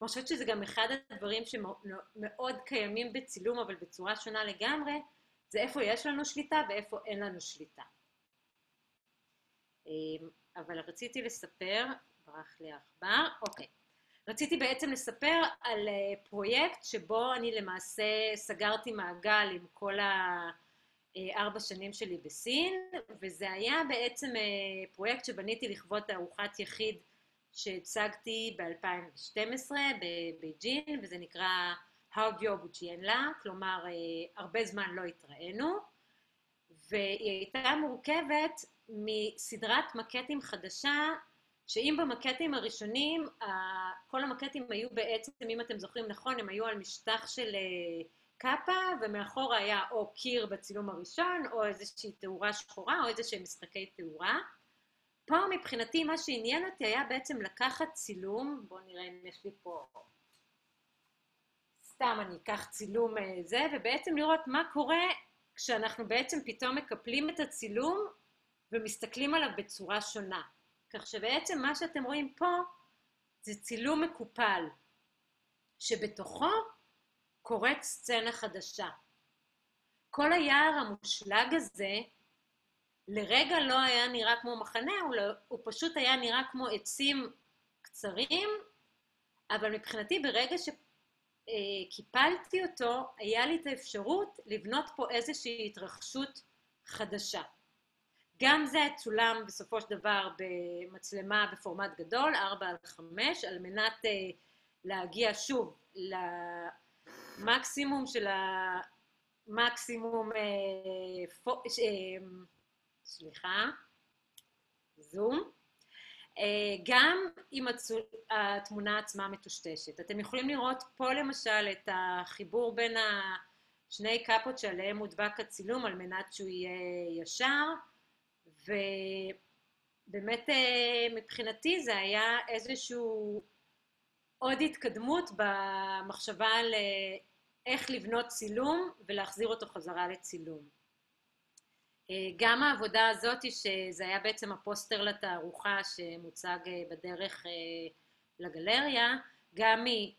Speaker 2: אני חושבת שזה גם אחד הדברים שמאוד קיימים בצילום, אבל בצורה שונה לגמרי, זה איפה יש לנו שליטה ואיפה אין לנו שליטה. אמ, אבל רציתי לספר, ברח לי העכבר, אוקיי. רציתי בעצם לספר על אה, פרויקט שבו אני למעשה סגרתי מעגל עם כל הארבע שנים שלי בסין, וזה היה בעצם אה, פרויקט שבניתי לכבוד תערוכת יחיד שהצגתי ב-2012 בבייג'ין, וזה נקרא האוגיו בוג'יאנלה, כלומר אה, הרבה זמן לא התראינו, והיא הייתה מורכבת מסדרת מקטים חדשה, שאם במקטים הראשונים, כל המקטים היו בעצם, אם אתם זוכרים נכון, הם היו על משטח של אה, קאפה, ומאחורה היה או קיר בצילום הראשון, או איזושהי תאורה שחורה, או איזשהם משחקי תאורה. פה מבחינתי מה שעניין אותי היה בעצם לקחת צילום, בואו נראה אם יש לי פה, סתם אני אקח צילום אה, זה, ובעצם לראות מה קורה כשאנחנו בעצם פתאום מקפלים את הצילום ומסתכלים עליו בצורה שונה. כך שבעצם מה שאתם רואים פה זה צילום מקופל, שבתוכו קורית סצנה חדשה. כל היער המושלג הזה לרגע לא היה נראה כמו מחנה, הוא, לא, הוא פשוט היה נראה כמו עצים קצרים, אבל מבחינתי ברגע שקיפלתי אותו, היה לי את האפשרות לבנות פה איזושהי התרחשות חדשה. גם זה צולם בסופו של דבר במצלמה בפורמט גדול, 4 על 5, על מנת uh, להגיע שוב למקסימום של המקסימום פו, uh, סליחה, זום, אה, גם אם התמונה עצמה מטושטשת. אתם יכולים לראות פה למשל את החיבור בין שני קאפות שעליהם מודבק הצילום על מנת שהוא יהיה ישר, ובאמת אה, מבחינתי זה היה איזשהו עוד התקדמות במחשבה על אה, איך לבנות צילום ולהחזיר אותו חזרה לצילום. אה, גם העבודה הזאת, שזה היה בעצם הפוסטר לתערוכה שמוצג אה, בדרך אה, לגלריה, גם היא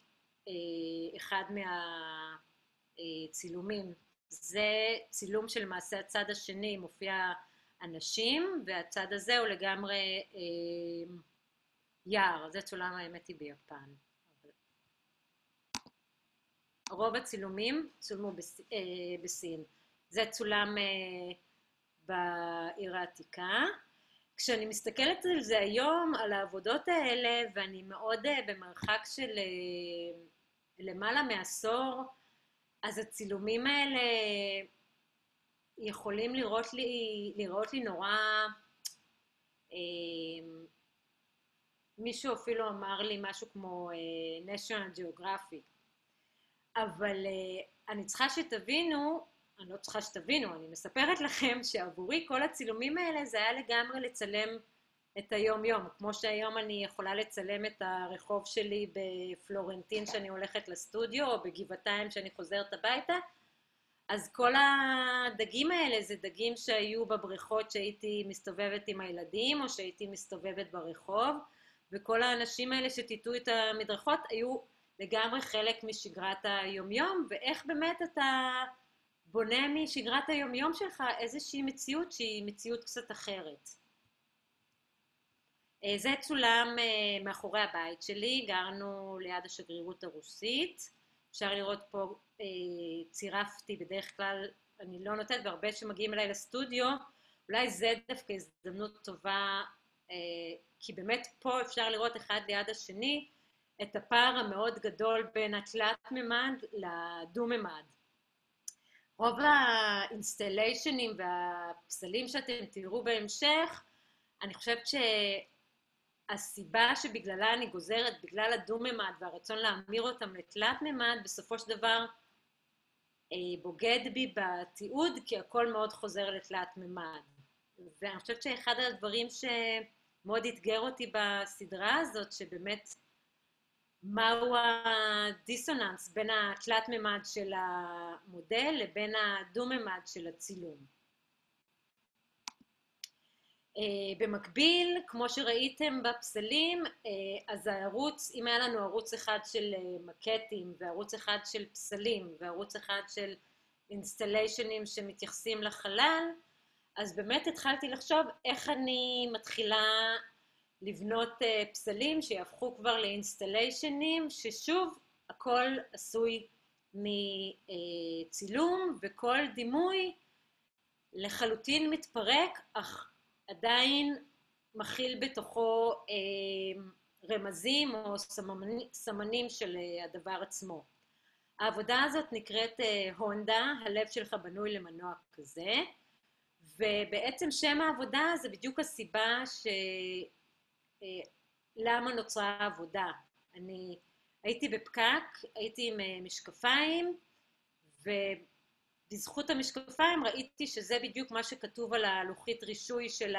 Speaker 2: אחד מהצילומים. זה צילום שלמעשה הצד השני מופיע אנשים, והצד הזה הוא לגמרי יער, זה צולם האמת היא ביפן. רוב הצילומים צולמו בסין. זה צולם בעיר העתיקה. כשאני מסתכלת על זה היום, על העבודות האלה, ואני מאוד אה, במרחק של אה, למעלה מעשור, אז הצילומים האלה יכולים לראות לי, לראות לי נורא... אה, מישהו אפילו אמר לי משהו כמו national geographic, אבל אני צריכה שתבינו אני לא צריכה שתבינו, אני מספרת לכם שעבורי כל הצילומים האלה זה היה לגמרי לצלם את היום-יום. כמו שהיום אני יכולה לצלם את הרחוב שלי בפלורנטין שאני הולכת לסטודיו, או בגבעתיים שאני חוזרת הביתה, אז כל הדגים האלה זה דגים שהיו בבריכות שהייתי מסתובבת עם הילדים, או שהייתי מסתובבת ברחוב, וכל האנשים האלה שטיטו את המדרכות היו לגמרי חלק משגרת היום-יום, ואיך באמת אתה... בונה משגרת היומיום שלך איזושהי מציאות שהיא מציאות קצת אחרת. אה, זה צולם אה, מאחורי הבית שלי, גרנו ליד השגרירות הרוסית. אפשר לראות פה, אה, צירפתי בדרך כלל, אני לא נותנת, והרבה שמגיעים אליי לסטודיו, אולי זה דווקא הזדמנות טובה, כי באמת פה אפשר לראות אחד ליד השני את הפער המאוד גדול בין התלת מימד לדו-ממד. רוב האינסטליישנים והפסלים שאתם תראו בהמשך, אני חושבת שהסיבה שבגללה אני גוזרת, בגלל הדו-ממד והרצון להמיר אותם לתלת-ממד, בסופו של דבר בוגד בי בתיעוד, כי הכל מאוד חוזר לתלת מימד. ואני חושבת שאחד הדברים שמאוד אתגר אותי בסדרה הזאת, שבאמת מהו הדיסוננס בין התלת מימד של המודל לבין הדו-מימד של הצילום. Uh, במקביל, כמו שראיתם בפסלים, uh, אז הערוץ, אם היה לנו ערוץ אחד של uh, מקטים וערוץ אחד של פסלים וערוץ אחד של אינסטליישנים שמתייחסים לחלל, אז באמת התחלתי לחשוב איך אני מתחילה לבנות uh, פסלים שיהפכו כבר לאינסטליישנים, ששוב, הכל עשוי מצילום וכל דימוי לחלוטין מתפרק, אך עדיין מכיל בתוכו אה, רמזים או סממנים, סמנים של אה, הדבר עצמו. העבודה הזאת נקראת אה, הונדה, הלב שלך בנוי למנוע כזה, ובעצם שם העבודה זה בדיוק הסיבה ש... למה נוצרה העבודה. אני הייתי בפקק, הייתי עם משקפיים, ו... בזכות המשקפיים ראיתי שזה בדיוק מה שכתוב על הלוחית רישוי של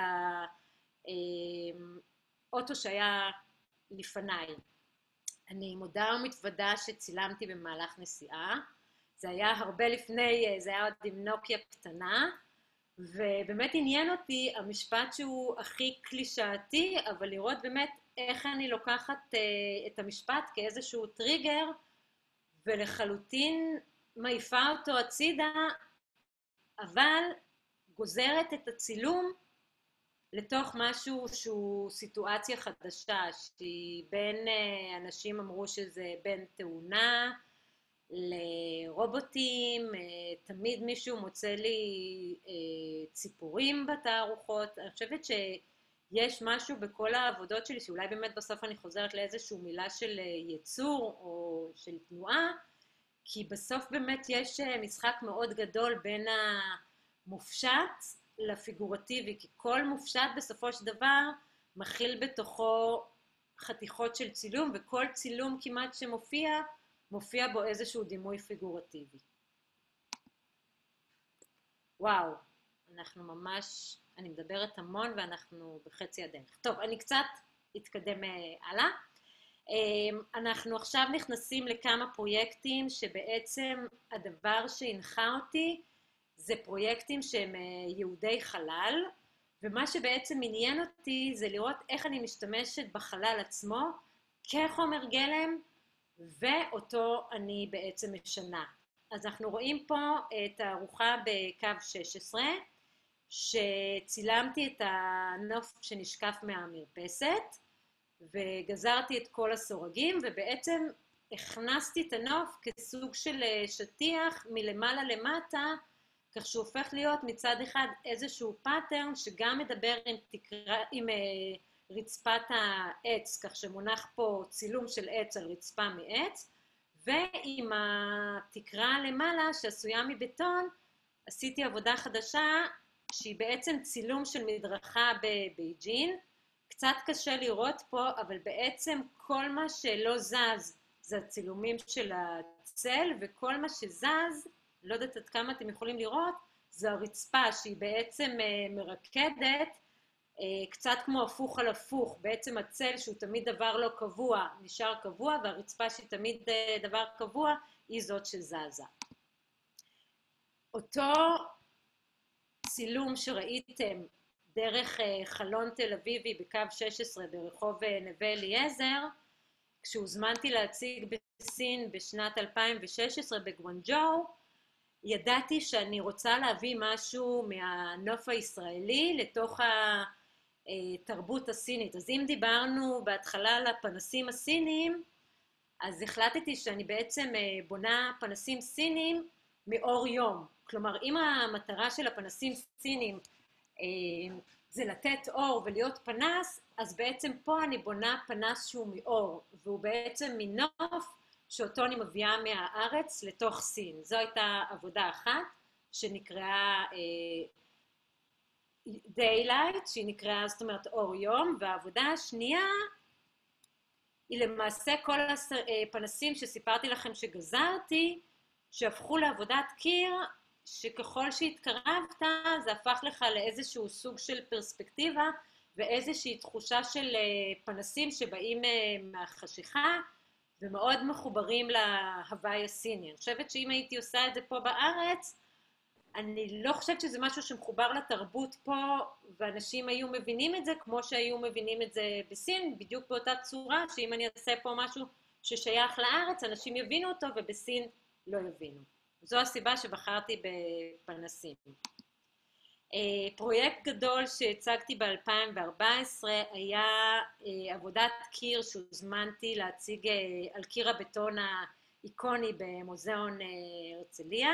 Speaker 2: האוטו שהיה לפניי. אני מודה ומתוודה שצילמתי במהלך נסיעה. זה היה הרבה לפני, זה היה עוד עם נוקיה קטנה, ובאמת עניין אותי המשפט שהוא הכי קלישאתי, אבל לראות באמת איך אני לוקחת את המשפט כאיזשהו טריגר, ולחלוטין מעיפה אותו הצידה, אבל גוזרת את הצילום לתוך משהו שהוא סיטואציה חדשה, שהיא בין, אה, אנשים אמרו שזה בין תאונה לרובוטים, אה, תמיד מישהו מוצא לי אה, ציפורים בתערוכות, אני חושבת שיש משהו בכל העבודות שלי, שאולי באמת בסוף אני חוזרת לאיזושהי מילה של יצור או של תנועה, כי בסוף באמת יש אה, משחק מאוד גדול בין המופשט לפיגורטיבי, כי כל מופשט בסופו של דבר מכיל בתוכו חתיכות של צילום, וכל צילום כמעט שמופיע, מופיע בו איזשהו דימוי פיגורטיבי. וואו, אנחנו ממש, אני מדברת המון ואנחנו בחצי הדרך. טוב, אני קצת אתקדם אה, הלאה. אמ, אנחנו עכשיו נכנסים לכמה פרויקטים שבעצם הדבר שהנחה אותי זה פרויקטים שהם אה, יהודי חלל, ומה שבעצם עניין אותי זה לראות איך אני משתמשת בחלל עצמו כחומר גלם, ואותו אני בעצם משנה. אז אנחנו רואים פה את הארוחה בקו 16, שצילמתי את הנוף שנשקף מהמרפסת, וגזרתי את כל הסורגים, ובעצם הכנסתי את הנוף כסוג של אה, שטיח מלמעלה למטה, כך שהוא הופך להיות מצד אחד איזשהו pattern שגם מדבר עם, תקרה, עם אה, רצפת העץ, כך שמונח פה צילום של עץ על רצפה מעץ, ועם התקרה למעלה שעשויה מבטון, עשיתי עבודה חדשה שהיא בעצם צילום של מדרכה בבייג'ין, קצת קשה לראות פה, אבל בעצם כל מה שלא זז זה הצילומים של הצל, וכל מה שזז, לא יודעת עד כמה אתם יכולים לראות, זה הרצפה שהיא בעצם אה, מרקדת, קצת כמו הפוך על הפוך, בעצם הצל שהוא תמיד דבר לא קבוע, נשאר קבוע, והרצפה שהיא תמיד אה, דבר קבוע, היא זאת שזזה. אותו צילום שראיתם דרך אה, חלון תל אביבי בקו 16 ברחוב אה, נווה אליעזר, כשהוזמנתי להציג בסין בשנת 2016 בגוונג'ו, ידעתי שאני רוצה להביא משהו מהנוף הישראלי לתוך התרבות הסינית. אז אם דיברנו בהתחלה על הפנסים הסיניים, אז החלטתי שאני בעצם אה, בונה פנסים סינים מאור יום. כלומר, אם המטרה של הפנסים סינים אה, זה לתת אור ולהיות פנס, אז בעצם פה אני בונה פנס שהוא מאור, והוא בעצם מנוף שאותו אני מביאה מהארץ לתוך סין. זו הייתה עבודה אחת שנקראה uh, Daylight, שהיא נקראה, זאת אומרת, אור יום, והעבודה השנייה היא למעשה כל הפנסים שסיפרתי לכם שגזרתי, שהפכו לעבודת קיר, שככל שהתקרבת זה הפך לך לאיזשהו סוג של פרספקטיבה ואיזושהי תחושה של פנסים שבאים מהחשיכה ומאוד מחוברים להוואי הסיני. אני חושבת שאם הייתי עושה את זה פה בארץ, אני לא חושבת שזה משהו שמחובר לתרבות פה, ואנשים היו מבינים את זה כמו שהיו מבינים את זה בסין, בדיוק באותה צורה, שאם אני אעשה פה משהו ששייך לארץ, אנשים יבינו אותו, ובסין לא יבינו. זו הסיבה שבחרתי בפנסים. אה, פרויקט גדול שהצגתי ב-2014 היה אה, עבודת קיר שהוזמנתי להציג אה, על קיר הבטון האיקוני במוזיאון הרצליה.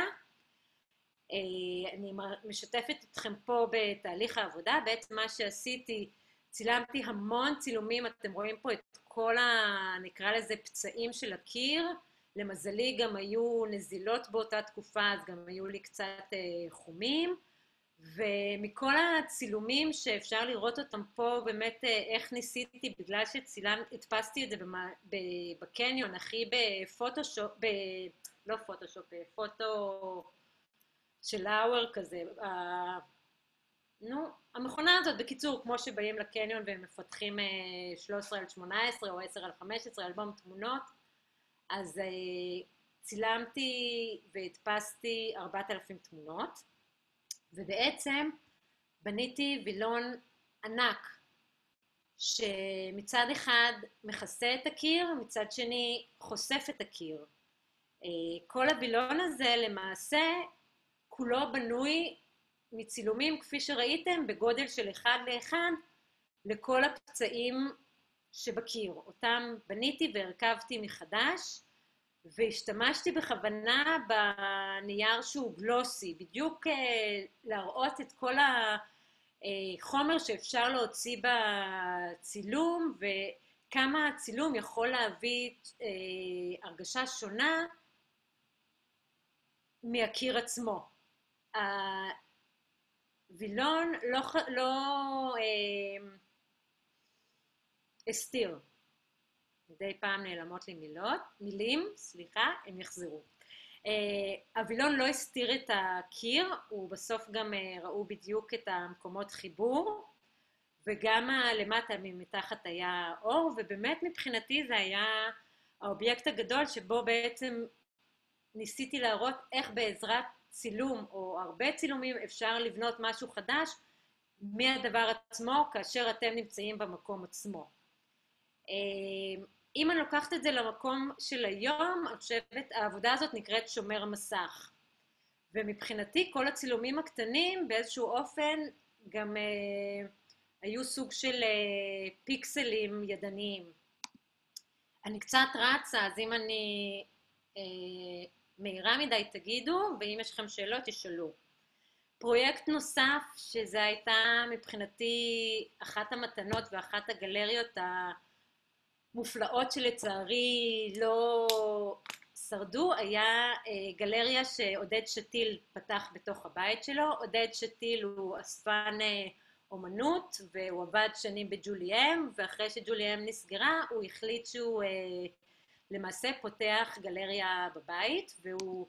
Speaker 2: אני משתפת אתכם פה בתהליך העבודה. בעצם מה שעשיתי, צילמתי המון צילומים, אתם רואים פה את כל ה... נקרא לזה פצעים של הקיר. למזלי גם היו נזילות באותה תקופה, אז גם היו לי קצת חומים. ומכל הצילומים שאפשר לראות אותם פה, באמת אה, איך ניסיתי, בגלל שהדפסתי את זה בקניון, הכי בפוטושופ, ב... לא פוטושופ, בפוטו של האוור כזה, ה... נו, המכונה הזאת, בקיצור, כמו שבאים לקניון והם מפתחים 13 אה, על 18 או 10 על 15, אלבום תמונות, אז אה, צילמתי והדפסתי 4,000 תמונות. ובעצם בניתי וילון ענק, שמצד אחד מכסה את הקיר, מצד שני חושף את הקיר. אה, כל הווילון הזה למעשה כולו בנוי מצילומים, כפי שראיתם, בגודל של אחד לאחד, לכל הפצעים שבקיר. אותם בניתי והרכבתי מחדש. והשתמשתי בכוונה בנייר שהוא גלוסי, בדיוק אה, להראות את כל החומר שאפשר להוציא בצילום וכמה הצילום יכול להביא אה, הרגשה שונה מהקיר עצמו. הווילון לא, לא אה, הסתיר. מדי פעם נעלמות לי מילות, מילים, סליחה, הם יחזרו. אה, לא הסתיר את הקיר, הוא בסוף גם אה, ראו בדיוק את המקומות חיבור, וגם למטה מתחת היה אור, ובאמת מבחינתי זה היה האובייקט הגדול שבו בעצם ניסיתי להראות איך בעזרת צילום או הרבה צילומים אפשר לבנות משהו חדש מהדבר עצמו כאשר אתם נמצאים במקום עצמו. אה, אם אני לוקחת את זה למקום של היום, אני חושבת, העבודה הזאת נקראת שומר מסך. ומבחינתי כל הצילומים הקטנים באיזשהו אופן גם אה, היו סוג של אה, פיקסלים ידניים. אני קצת רצה, אז אם אני אה, מהירה מדי תגידו, ואם יש לכם שאלות תשאלו. פרויקט נוסף, שזה הייתה מבחינתי אחת המתנות ואחת הגלריות ה... מופלאות שלצערי לא שרדו, היה אה, גלריה שעודד שתיל פתח בתוך הבית שלו. עודד שתיל הוא אספן אה, אומנות והוא עבד שנים בג'וליאם, ואחרי שג'וליאם נסגרה הוא החליט שהוא אה, למעשה פותח גלריה בבית, והוא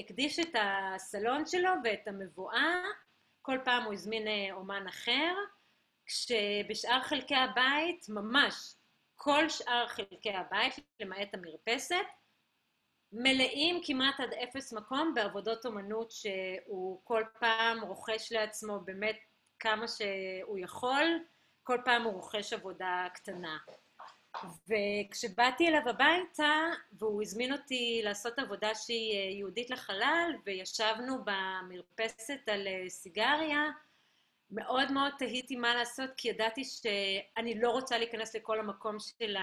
Speaker 2: הקדיש את הסלון שלו ואת המבואה, כל פעם הוא הזמין אומן אחר, כשבשאר חלקי הבית ממש כל שאר חלקי הבית, למעט המרפסת, מלאים כמעט עד אפס מקום בעבודות אומנות שהוא כל פעם רוכש לעצמו באמת כמה שהוא יכול, כל פעם הוא רוכש עבודה קטנה. וכשבאתי אליו הביתה, והוא הזמין אותי לעשות עבודה שהיא יהודית לחלל, וישבנו במרפסת על סיגריה, מאוד מאוד תהיתי מה לעשות, כי ידעתי שאני לא רוצה להיכנס לכל המקום של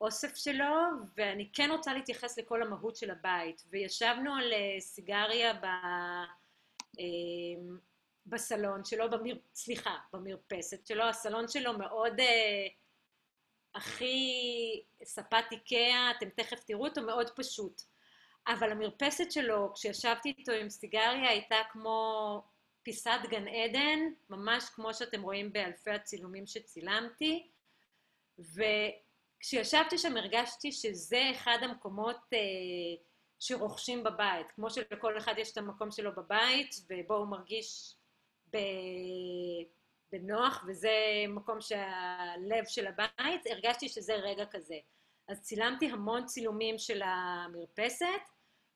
Speaker 2: האוסף שלו, ואני כן רוצה להתייחס לכל המהות של הבית. וישבנו על אה, סיגריה ב... אה, בסלון שלו, במר... סליחה, במרפסת שלו, הסלון שלו מאוד uh, הכי ספת איקאה, אתם תכף תראו אותו, מאוד פשוט. אבל המרפסת שלו, כשישבתי איתו עם סיגריה, הייתה כמו פיסת גן עדן, ממש כמו שאתם רואים באלפי הצילומים שצילמתי, וכשישבתי שם הרגשתי שזה אחד המקומות אה, שרוכשים בבית. כמו שלכל אחד יש את המקום שלו בבית, ובו הוא מרגיש ב... בנוח, וזה מקום שהלב של הבית, הרגשתי שזה רגע כזה. אז צילמתי המון צילומים של המרפסת,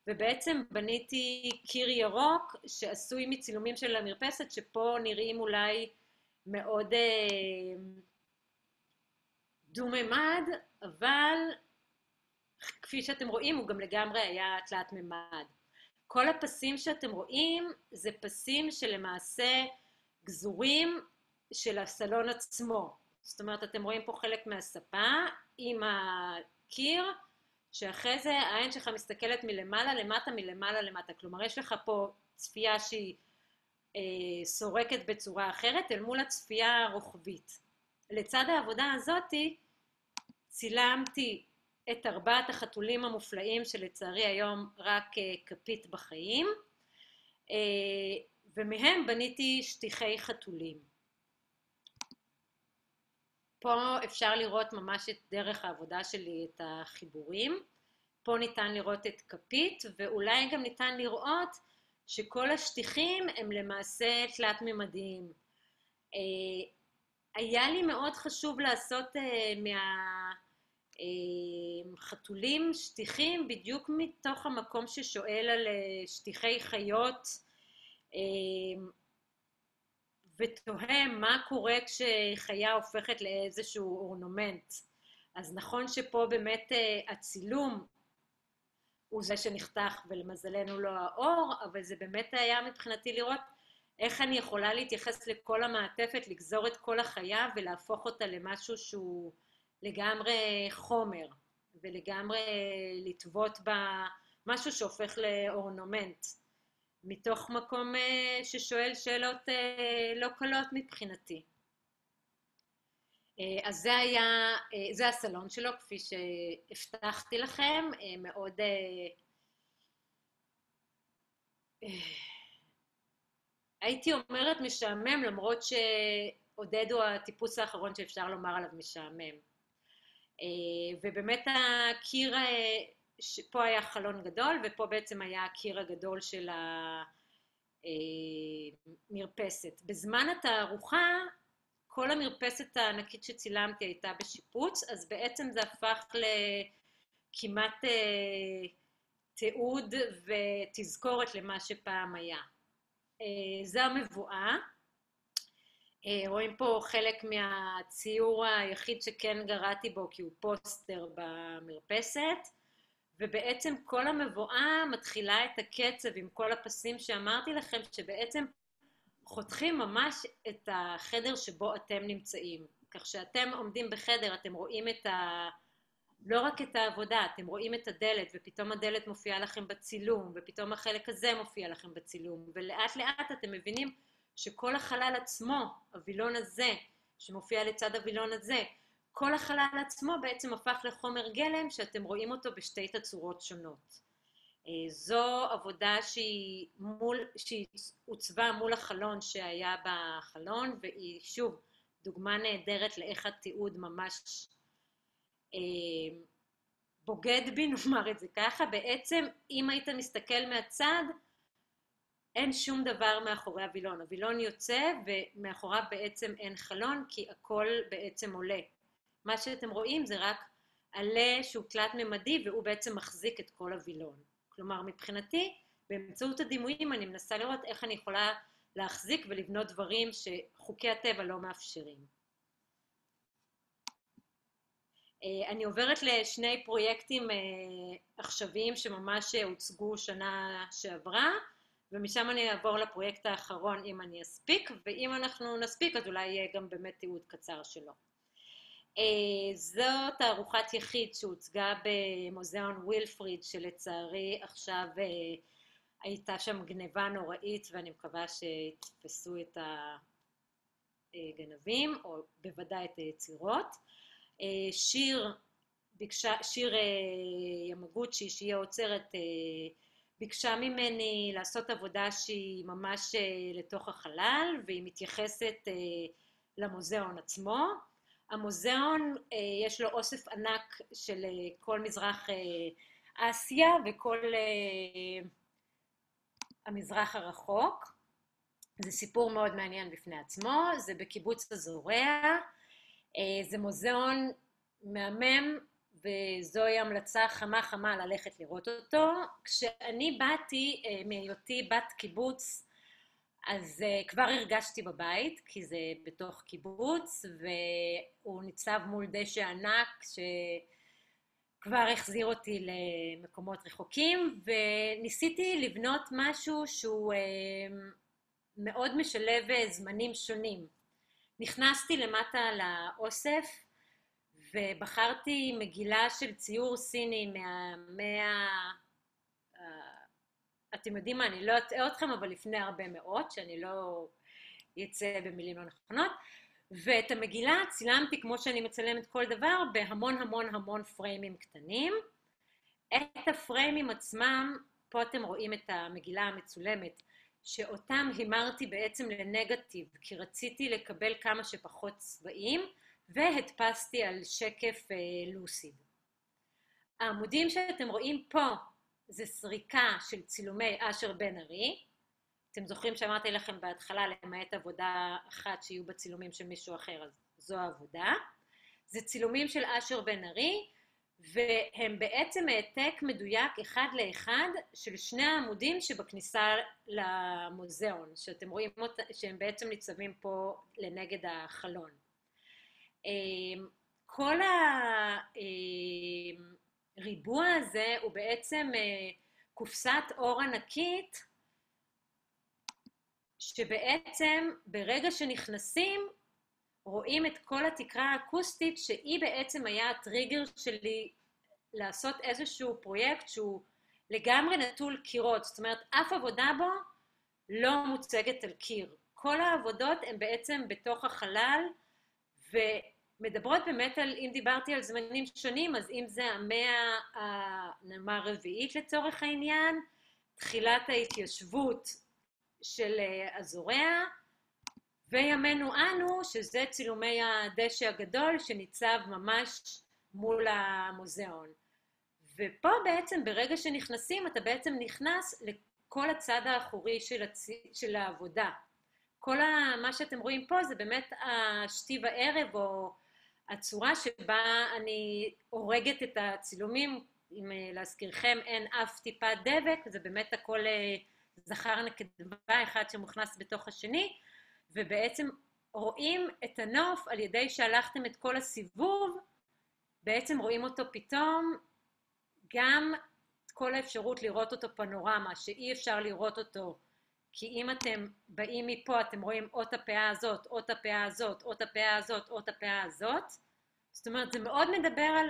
Speaker 2: ובעצם בניתי קיר ירוק שעשוי מצילומים של המרפסת, שפה נראים אולי מאוד אה, דו-ממד, אבל כפי שאתם רואים, הוא גם לגמרי היה תלת-ממד. כל הפסים שאתם רואים זה פסים שלמעשה גזורים של הסלון עצמו. זאת אומרת, אתם רואים פה חלק מהספה עם הקיר, שאחרי זה העין שלך מסתכלת מלמעלה למטה, מלמעלה למטה. כלומר, יש לך פה צפייה שהיא אה, סורקת בצורה אחרת אל מול הצפייה הרוחבית. לצד העבודה הזאתי, צילמתי את ארבעת החתולים המופלאים שלצערי היום רק אה, כפית בחיים, אה, ומהם בניתי שטיחי חתולים. פה אפשר לראות ממש את דרך העבודה שלי, את החיבורים. פה ניתן לראות את כפית, ואולי גם ניתן לראות שכל השטיחים הם למעשה תלת-ממדיים. אה, היה לי מאוד חשוב לעשות מהחתולים שטיחים בדיוק מתוך המקום ששואל על שטיחי חיות ותוהה מה קורה כשחיה הופכת לאיזשהו אורנומנט. אז נכון שפה באמת אה, הצילום הוא זה שנחתך ולמזלנו לא האור, אבל זה באמת היה מבחינתי לראות איך אני יכולה להתייחס לכל המעטפת, לגזור את כל החיה ולהפוך אותה למשהו שהוא לגמרי חומר, ולגמרי לטוות בה משהו שהופך לאורנומנט. מתוך מקום אה, ששואל שאלות אה, לא קלות מבחינתי. אה, אז זה היה, זה הסלון שלו, כפי שהבטחתי לכם, מאוד... הייתי אומרת משעמם, למרות שעודד הוא הטיפוס האחרון שאפשר לומר עליו משעמם. ובאמת הקיר פה היה חלון גדול, ופה בעצם היה הקיר הגדול של המרפסת. אה, בזמן התערוכה, כל המרפסת הענקית שצילמתי הייתה בשיפוץ, אז בעצם זה הפך לכמעט אה, תיעוד ותזכורת למה שפעם היה. אה, זה המבואה. רואים פה חלק מהציור היחיד שכן גרעתי בו, כי הוא פוסטר במרפסת. ובעצם כל המבואה מתחילה את הקצב עם כל הפסים שאמרתי לכם, שבעצם חותכים ממש את החדר שבו אתם נמצאים. כך שאתם עומדים בחדר, אתם רואים את ה... לא רק את העבודה, אתם רואים את הדלת, ופתאום הדלת מופיעה לכם בצילום, ופתאום החלק הזה מופיע לכם בצילום, ולאט לאט אתם מבינים שכל החלל עצמו, הווילון הזה, שמופיע לצד הווילון הזה, כל החלל עצמו בעצם הפך לחומר גלם שאתם רואים אותו בשתי תצורות שונות. אה, זו עבודה שהיא, מול, עוצבה מול החלון שהיה בחלון, והיא שוב דוגמה נהדרת לאיך התיעוד ממש אה, בוגד בי, נאמר את זה ככה. בעצם, אם היית מסתכל מהצד, אין שום דבר מאחורי הווילון. הווילון יוצא ומאחוריו בעצם אין חלון, כי הכל בעצם עולה. מה שאתם רואים זה רק עלה שהוא תלת-ממדי והוא בעצם מחזיק את כל הווילון. כלומר, מבחינתי, באמצעות הדימויים אני מנסה לראות איך אני יכולה להחזיק ולבנות דברים שחוקי הטבע לא מאפשרים. אה, אני עוברת לשני פרויקטים אה, עכשוויים שממש הוצגו שנה שעברה, ומשם אני אעבור לפרויקט האחרון אם אני אספיק, ואם אנחנו נספיק אז אולי יהיה גם באמת תיעוד קצר שלו. אה, זאת תערוכת יחיד שהוצגה במוזיאון ווילפריד, שלצערי עכשיו אה, הייתה שם גניבה נוראית ואני מקווה שיתפסו את הגנבים, או בוודאי את היצירות. אה, שיר, ביקשה, שיר ימגוצ'י, שהיא האוצרת, ביקשה ממני לעשות עבודה שהיא ממש לתוך החלל, והיא מתייחסת למוזיאון עצמו. המוזיאון, אה, יש לו אוסף ענק של אה, כל מזרח אה, אסיה וכל המזרח הרחוק. זה סיפור מאוד מעניין בפני עצמו, זה בקיבוץ הזורע, זה מוזיאון מהמם וזוהי המלצה חמה חמה ללכת לראות אותו. כשאני באתי מהיותי בת קיבוץ, אז uh, כבר הרגשתי בבית, כי זה בתוך קיבוץ, והוא ניצב מול דשא ענק שכבר החזיר אותי למקומות רחוקים, וניסיתי לבנות משהו שהוא uh, מאוד משלב זמנים שונים. נכנסתי למטה לאוסף, ובחרתי מגילה של ציור סיני מהמאה... אתם יודעים מה, אני לא אטעה אתכם, אבל לפני הרבה מאות, שאני לא אצא במילים לא נכונות, ואת המגילה צילמתי, כמו שאני מצלמת כל דבר, בהמון המון המון פריימים קטנים. את הפריימים עצמם, פה אתם רואים את המגילה המצולמת, שאותם הימרתי בעצם לנגטיב, כי רציתי לקבל כמה שפחות צבעים, והדפסתי על שקף אה, לוסיד. העמודים שאתם רואים פה זה סריקה של צילומי אשר בן ארי. אתם זוכרים שאמרתי לכם בהתחלה, למעט עבודה אחת שיהיו בצילומים של מישהו אחר, אז זו העבודה. זה צילומים של אשר בן ארי, והם בעצם העתק מדויק אחד לאחד של שני העמודים שבכניסה למוזיאון, שאתם רואים אותם, שהם בעצם ניצבים פה לנגד החלון. אמ, כל הריבוע הזה הוא בעצם אה, קופסת אור ענקית, שבעצם ברגע שנכנסים רואים את כל התקרה האקוסטית שהיא בעצם היה הטריגר שלי לעשות איזשהו פרויקט שהוא לגמרי נטול קירות, זאת אומרת אף עבודה בו לא מוצגת על קיר. כל העבודות הן בעצם בתוך החלל ומדברות באמת על, אם דיברתי על זמנים שונים, אז אם זה המאה, נאמר רביעית לצורך העניין, תחילת ההתיישבות של אה, הזורע, וימינו אנו, שזה צילומי הדשא הגדול שניצב ממש מול המוזיאון. ופה בעצם, ברגע שנכנסים, אתה בעצם נכנס לכל הצד האחורי של, הצ... של העבודה. כל ה... מה שאתם רואים פה זה באמת השתי וערב, או הצורה שבה אני הורגת את הצילומים, אם אה, להזכירכם אין אף טיפת דבק, זה באמת הכל אה, זכר נקבה אחד שמוכנס בתוך השני, ובעצם רואים את הנוף על ידי שהלכתם את כל הסיבוב, בעצם רואים אותו פתאום, גם כל האפשרות לראות אותו פנורמה, שאי אפשר לראות אותו, כי אם אתם באים מפה, אתם רואים או את הפאה הזאת, או את הפאה הזאת, או את הפאה הזאת, או את הפאה הזאת, זאת אומרת, זה מאוד מדבר על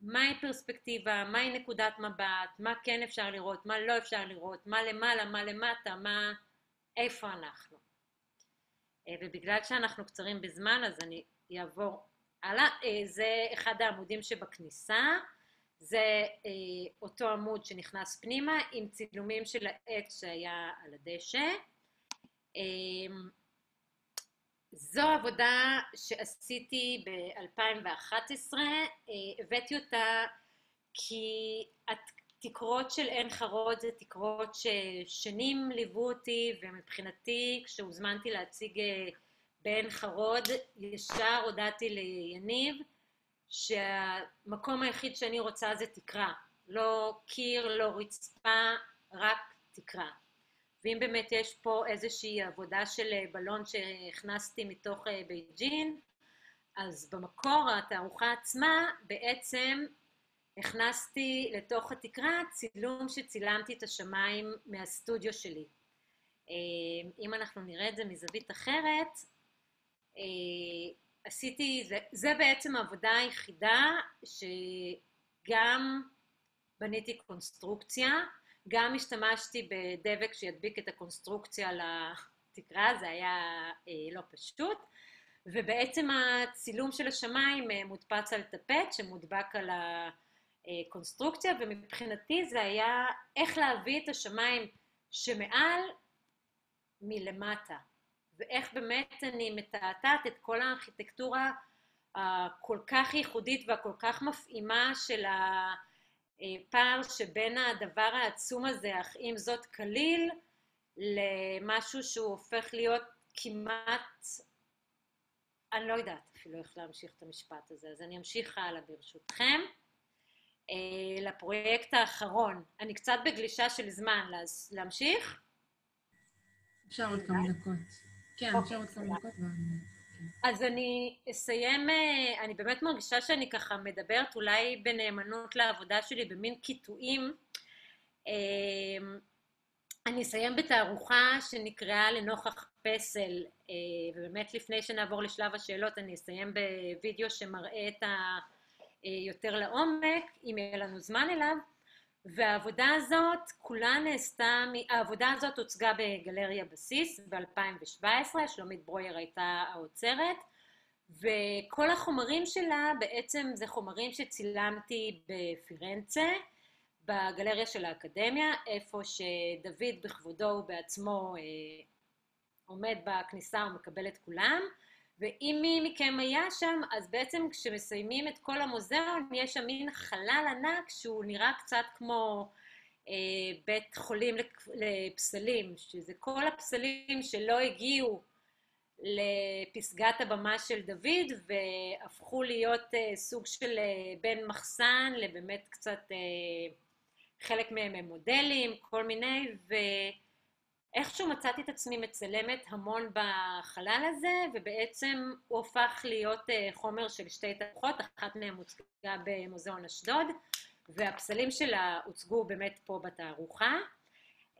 Speaker 2: מהי פרספקטיבה, מהי נקודת מבט, מה כן אפשר לראות, מה לא אפשר לראות, מה למעלה, מה למטה, מה... איפה אנחנו. אה, ובגלל שאנחנו קצרים בזמן, אז אני אעבור הלאה. אה, זה אחד העמודים שבכניסה. זה אה, אותו עמוד שנכנס פנימה עם צילומים של העץ שהיה על הדשא. זו עבודה שעשיתי ב-2011, הבאתי אותה כי התקרות של עין חרוד זה תקרות ששנים ליוו אותי ומבחינתי כשהוזמנתי להציג אה, בעין חרוד ישר הודעתי ליניב שהמקום היחיד שאני רוצה זה תקרה, לא קיר, לא רצפה, רק תקרה. ואם באמת יש פה איזושהי עבודה של אה, בלון שהכנסתי מתוך אה, בייג'ין, אז במקור התערוכה עצמה בעצם הכנסתי לתוך התקרה צילום שצילמתי את השמיים מהסטודיו שלי. אה, אם אנחנו נראה את זה מזווית אחרת, עשיתי, זה, זה בעצם העבודה היחידה שגם בניתי קונסטרוקציה, גם השתמשתי בדבק שידביק את הקונסטרוקציה לתקרה, זה היה אה, לא פשוט, ובעצם הצילום של השמיים אה, מודפץ על טפט שמודבק על הקונסטרוקציה, ומבחינתי זה היה איך להביא את השמיים שמעל מלמטה, ואיך באמת אני מתעתעת את כל הארכיטקטורה הכל כך ייחודית והכל כך מפעימה של ה... אה, פער שבין הדבר העצום הזה, אך עם זאת קליל, למשהו שהוא הופך להיות כמעט, אני לא יודעת אפילו איך להמשיך את המשפט הזה, אז אני אמשיך הלאה ברשותכם. אה, לפרויקט האחרון, אני קצת בגלישה של זמן, להמשיך?
Speaker 1: אפשר עוד כמה דקות. כן, אוקיי, אפשר עוד כמה דקות.
Speaker 2: אז אני אסיים, אה, אני באמת מרגישה שאני ככה מדברת אולי בנאמנות לעבודה שלי במין קיטועים. אה, אני אסיים בתערוכה שנקראה לנוכח פסל, אה, ובאמת לפני שנעבור לשלב השאלות אני אסיים בווידאו שמראה את ה... יותר לעומק, אם יהיה לנו זמן אליו. והעבודה הזאת כולה נעשתה, העבודה הזאת הוצגה בגלריה בסיס ב-2017, שלומית ברויר הייתה האוצרת, וכל החומרים שלה בעצם זה חומרים שצילמתי בפירנצה, בגלריה של האקדמיה, איפה שדוד בכבודו ובעצמו אה, עומד בכניסה ומקבל את כולם. ואם מי מכם היה שם, אז בעצם כשמסיימים את כל המוזיאון, יש שם מין חלל ענק שהוא נראה קצת כמו אה, בית חולים לפסלים, שזה כל הפסלים שלא הגיעו לפסגת הבמה של דוד והפכו להיות אה, סוג של אה, בין מחסן לבאמת קצת, אה, חלק מהם הם מודלים, כל מיני, ו... איכשהו מצאתי את עצמי מצלמת המון בחלל הזה, ובעצם הוא הפך להיות אה, חומר של שתי תערוכות, אחת מהן הוצגה במוזיאון אשדוד, והפסלים שלה הוצגו באמת פה בתערוכה.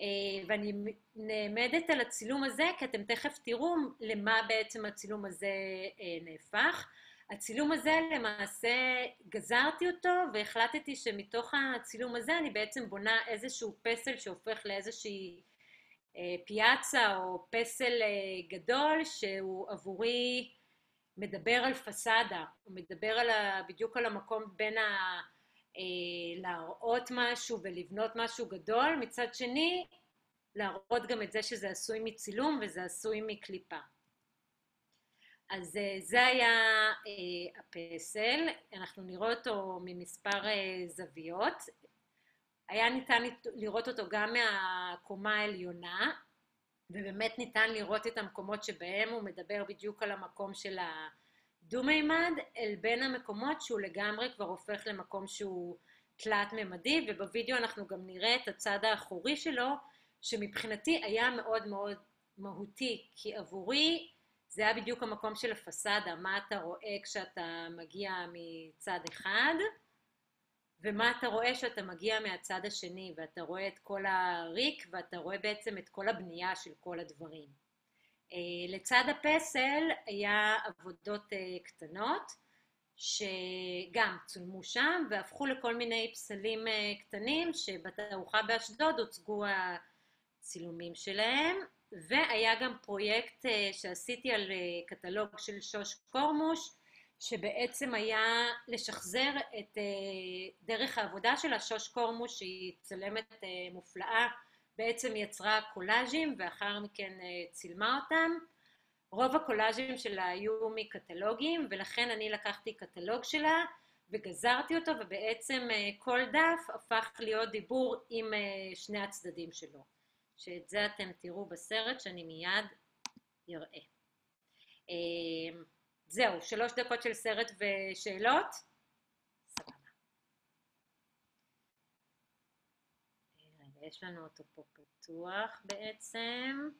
Speaker 2: אה, ואני נעמדת על הצילום הזה, כי אתם תכף תראו למה בעצם הצילום הזה אה, נהפך. הצילום הזה למעשה גזרתי אותו והחלטתי שמתוך הצילום הזה אני בעצם בונה איזשהו פסל שהופך לאיזושהי פיאצה או פסל אה, גדול שהוא עבורי מדבר על פסאדה, הוא מדבר על ה, בדיוק על המקום בין ה... אה, להראות משהו ולבנות משהו גדול, מצד שני להראות גם את זה שזה עשוי מצילום וזה עשוי מקליפה. אז זה היה הפסל, אנחנו נראה אותו ממספר זוויות. היה ניתן לראות אותו גם מהקומה העליונה, ובאמת ניתן לראות את המקומות שבהם הוא מדבר בדיוק על המקום של הדו-מימד, אל בין המקומות שהוא לגמרי כבר הופך למקום שהוא תלת-ממדי, ובווידאו אנחנו גם נראה את הצד האחורי שלו, שמבחינתי היה מאוד מאוד מהותי, כי עבורי זה היה בדיוק המקום של הפסאדה, מה אתה רואה כשאתה מגיע מצד אחד, ומה אתה רואה שאתה מגיע מהצד השני, ואתה רואה את כל הריק, ואתה רואה בעצם את כל הבנייה של כל הדברים. אה, לצד הפסל היה עבודות אה, קטנות, שגם צולמו שם, והפכו לכל מיני פסלים אה, קטנים, שבתערוכה באשדוד הוצגו הצילומים שלהם, והיה גם פרויקט שעשיתי על קטלוג של שוש קורמוש, שבעצם היה לשחזר את אה, דרך העבודה שלה, שוש קורמוש, שהיא צלמת אה, מופלאה, בעצם יצרה קולאז'ים ואחר מכן אה, צילמה אותם. רוב הקולאז'ים שלה היו מקטלוגים, ולכן אני לקחתי קטלוג שלה וגזרתי אותו, ובעצם כל דף הפך להיות דיבור עם שני הצדדים שלו. שאת זה אתם תראו בסרט שאני מיד אראה. זהו, שלוש דקות של סרט ושאלות. סבבה. רגע, יש לנו אותו פה פתוח בעצם.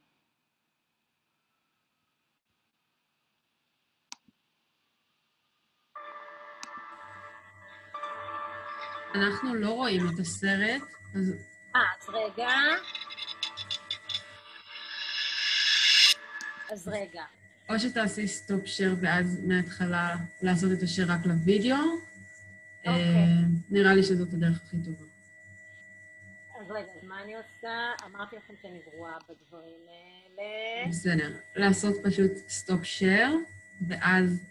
Speaker 1: אנחנו לא רואים את הסרט, אז...
Speaker 2: אה, אז רגע. אז רגע.
Speaker 1: או שתעשי stop share ואז מההתחלה לעשות את ה share רק לוידאו. אוקיי. אוקיי. אה, נראה לי שזאת הדרך הכי טובה.
Speaker 2: אז רגע, אז מה אני עושה? אמרתי לכם שאני גרועה בדברים האלה.
Speaker 1: בסדר. לעשות פשוט stop share, ואז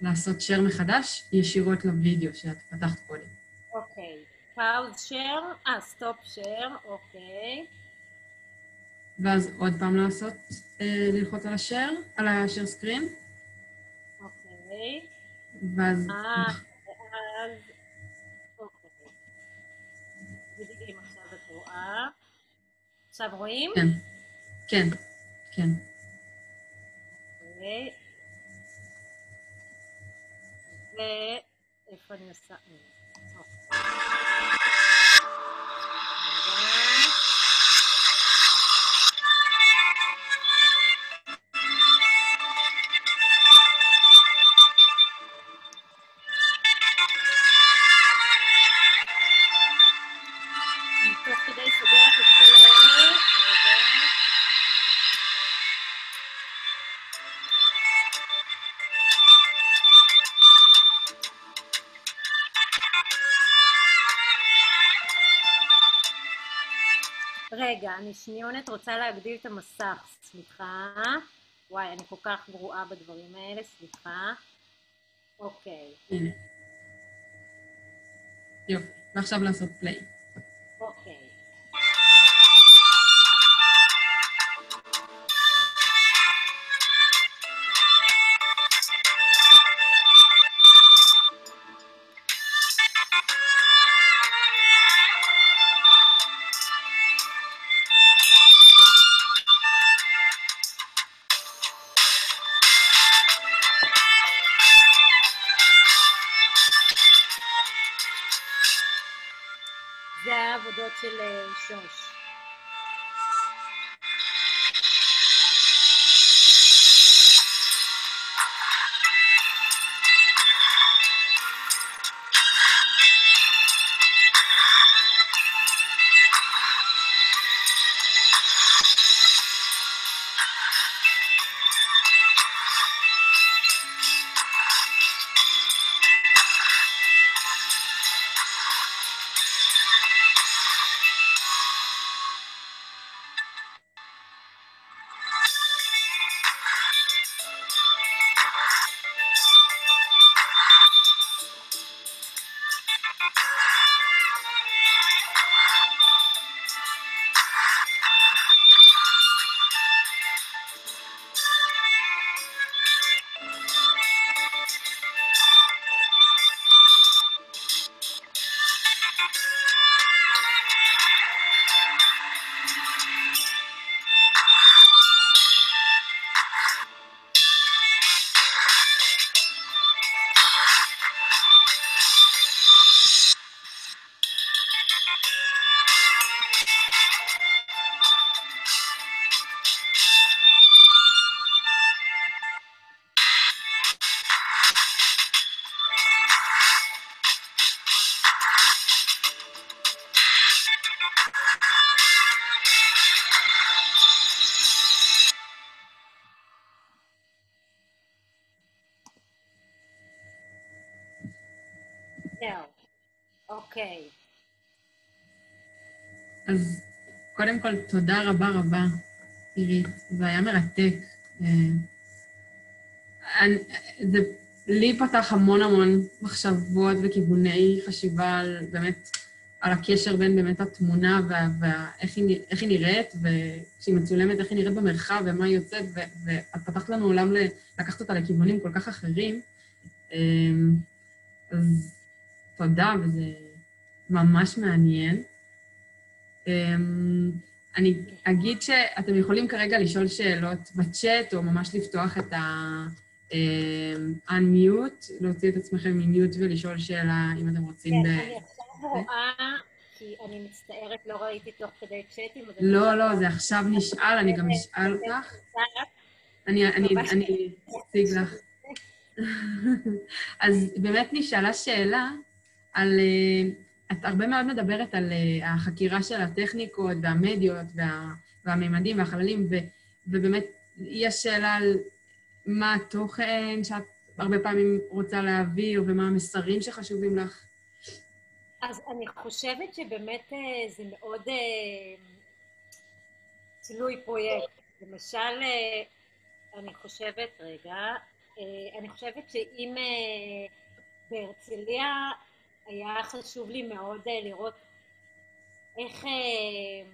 Speaker 1: לעשות share מחדש ישירות לוידאו שאת פתחת קודם.
Speaker 2: אוקיי. pause share, אה, stop share, אוקיי.
Speaker 1: ואז עוד פעם לעשות, אה, ללחוץ על ה share, על ה share screen.
Speaker 2: אוקיי.
Speaker 1: ואז...
Speaker 2: אה, ואז... אוקיי. עכשיו רואים?
Speaker 1: כן. כן. כן.
Speaker 2: אוקיי. ואיפה אני עושה? אני שניונת רוצה להגדיל את המסך, סליחה. וואי, אני כל כך גרועה בדברים האלה, סליחה. אוקיי,
Speaker 1: הנה. יופי. ועכשיו לעשות פליי.
Speaker 2: העבודות
Speaker 1: כל, תודה רבה רבה, עירית. זה היה מרתק. אה, אני, זה לי פתח המון המון מחשבות וכיווני חשיבה על באמת, על הקשר בין באמת התמונה ואיך איך היא נראית, וכשהיא מצולמת, איך היא נראית במרחב ומה היא יוצאת, ואת פתחת לנו עולם ל- לקחת אותה לכיוונים כל כך אחרים. אה, אז תודה, וזה ממש מעניין. אני אגיד שאתם יכולים כרגע לשאול שאלות בצ'אט, או ממש לפתוח את ה-unmute, להוציא את עצמכם ממיוט ולשאול שאלה, אם אתם רוצים.
Speaker 2: כן,
Speaker 1: ב-
Speaker 2: אני עכשיו רואה, כי אני מצטערת, לא ראיתי תוך כדי צ'אטים.
Speaker 1: לא, לא, זה עכשיו נשאל, אני גם אשאל אותך. אני אני-
Speaker 2: ממש
Speaker 1: אני אציג לך. אז באמת נשאלה שאלה על... את הרבה מאוד מדברת על אה, החקירה של הטכניקות והמדיות וה, והמימדים והחללים, ו, ובאמת יש שאלה על מה התוכן שאת הרבה פעמים רוצה להעביר ומה המסרים שחשובים לך.
Speaker 2: אז אני חושבת שבאמת אה, זה מאוד אה, תלוי פרויקט. למשל, אני חושבת, רגע, אני חושבת שאם בהרצליה היה חשוב לי מאוד אה, לראות איך... אה,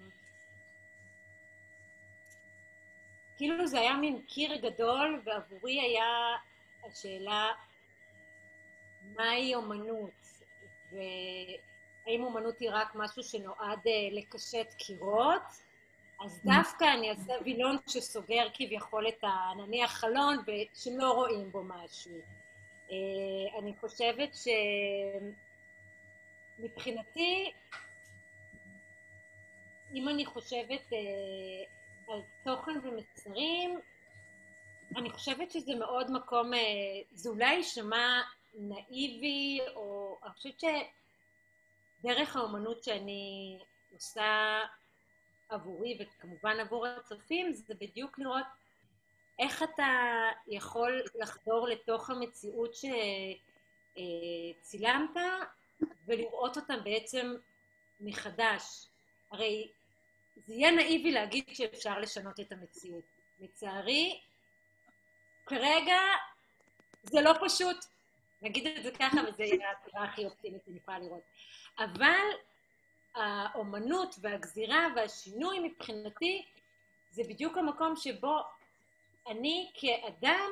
Speaker 2: כאילו זה היה מין קיר גדול, ועבורי היה השאלה מהי אומנות, והאם אומנות היא רק משהו שנועד אה, לקשט קירות, אז דווקא אני אעשה וילון שסוגר כביכול את ה... נניח חלון ושלא רואים בו משהו. אני חושבת שמבחינתי, אם אני חושבת אה, על תוכן ומסרים, אני חושבת שזה מאוד מקום, אה, זה אולי יישמע נאיבי, או אני חושבת שדרך האומנות שאני עושה עבורי וכמובן עבור הצופים, זה בדיוק לראות איך אתה יכול לחדור לתוך המציאות שצילמת ולראות אותה בעצם מחדש. הרי זה יהיה נאיבי להגיד שאפשר לשנות את המציאות. לצערי, כרגע זה לא פשוט. נגיד את זה ככה, וזו יהיה העתירה הכי אופטימית שאני יכולה לראות. אבל האומנות והגזירה והשינוי מבחינתי זה בדיוק המקום שבו אני כאדם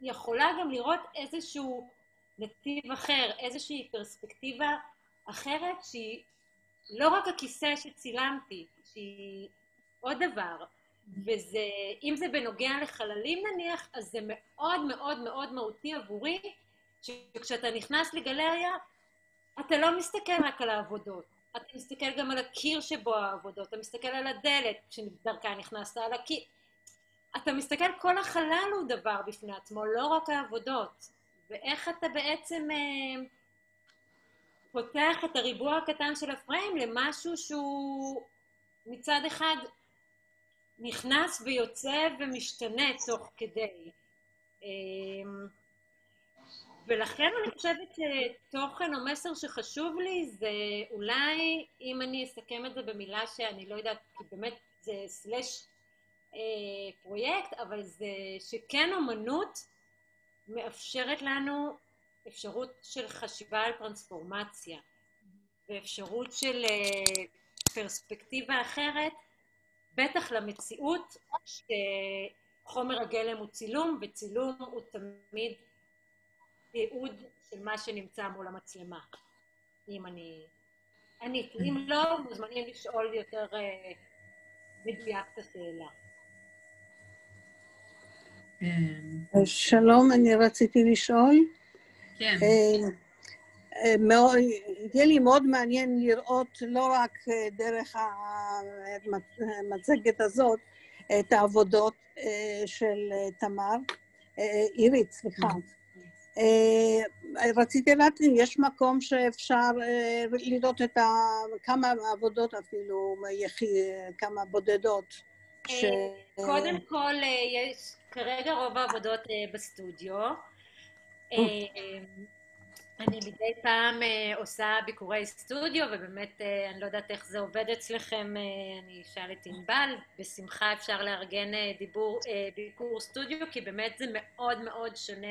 Speaker 2: יכולה גם לראות איזשהו נתיב אחר, איזושהי פרספקטיבה אחרת שהיא לא רק הכיסא שצילמתי, שהיא עוד דבר, וזה, אם זה בנוגע לחללים נניח, אז זה מאוד מאוד מאוד מהותי עבורי, שכשאתה נכנס לגלריה, אתה לא מסתכל רק על העבודות, אתה מסתכל גם על הקיר שבו העבודות, אתה מסתכל על הדלת שדרכה נכנסת, על הקיר, אתה מסתכל, כל החלל הוא דבר בפני עצמו, לא רק העבודות, ואיך אתה בעצם אה, פותח את הריבוע הקטן של הפריים למשהו שהוא מצד אחד נכנס ויוצא ומשתנה תוך כדי. אה, ולכן אני חושבת שתוכן או מסר שחשוב לי זה אולי, אם אני אסכם את זה במילה שאני לא יודעת, כי באמת זה סלאש אה, פרויקט, אבל זה שכן אומנות מאפשרת לנו אפשרות של חשיבה על טרנספורמציה ואפשרות של אה, פרספקטיבה אחרת, בטח למציאות שחומר הגלם הוא צילום וצילום הוא תמיד תיעוד של מה שנמצא מול המצלמה. אם אני עניתי. אם לא, מוזמנים לשאול יותר אה, מדויק את השאלה.
Speaker 4: כן. שלום, אני רציתי לשאול.
Speaker 1: כן.
Speaker 4: אה, אה, מאוד, יהיה לי מאוד מעניין לראות לא רק דרך המצגת הזאת את העבודות של תמר, עירית, סליחה. רציתי לדעת אם יש מקום שאפשר לראות את ה... כמה עבודות אפילו, כמה בודדות.
Speaker 2: ש... קודם כל, יש כרגע רוב העבודות בסטודיו. אני מדי פעם עושה ביקורי סטודיו, ובאמת אני לא יודעת איך זה עובד אצלכם, אני אשאל את ענבל, בשמחה אפשר לארגן דיבור, ביקור סטודיו, כי באמת זה מאוד מאוד שונה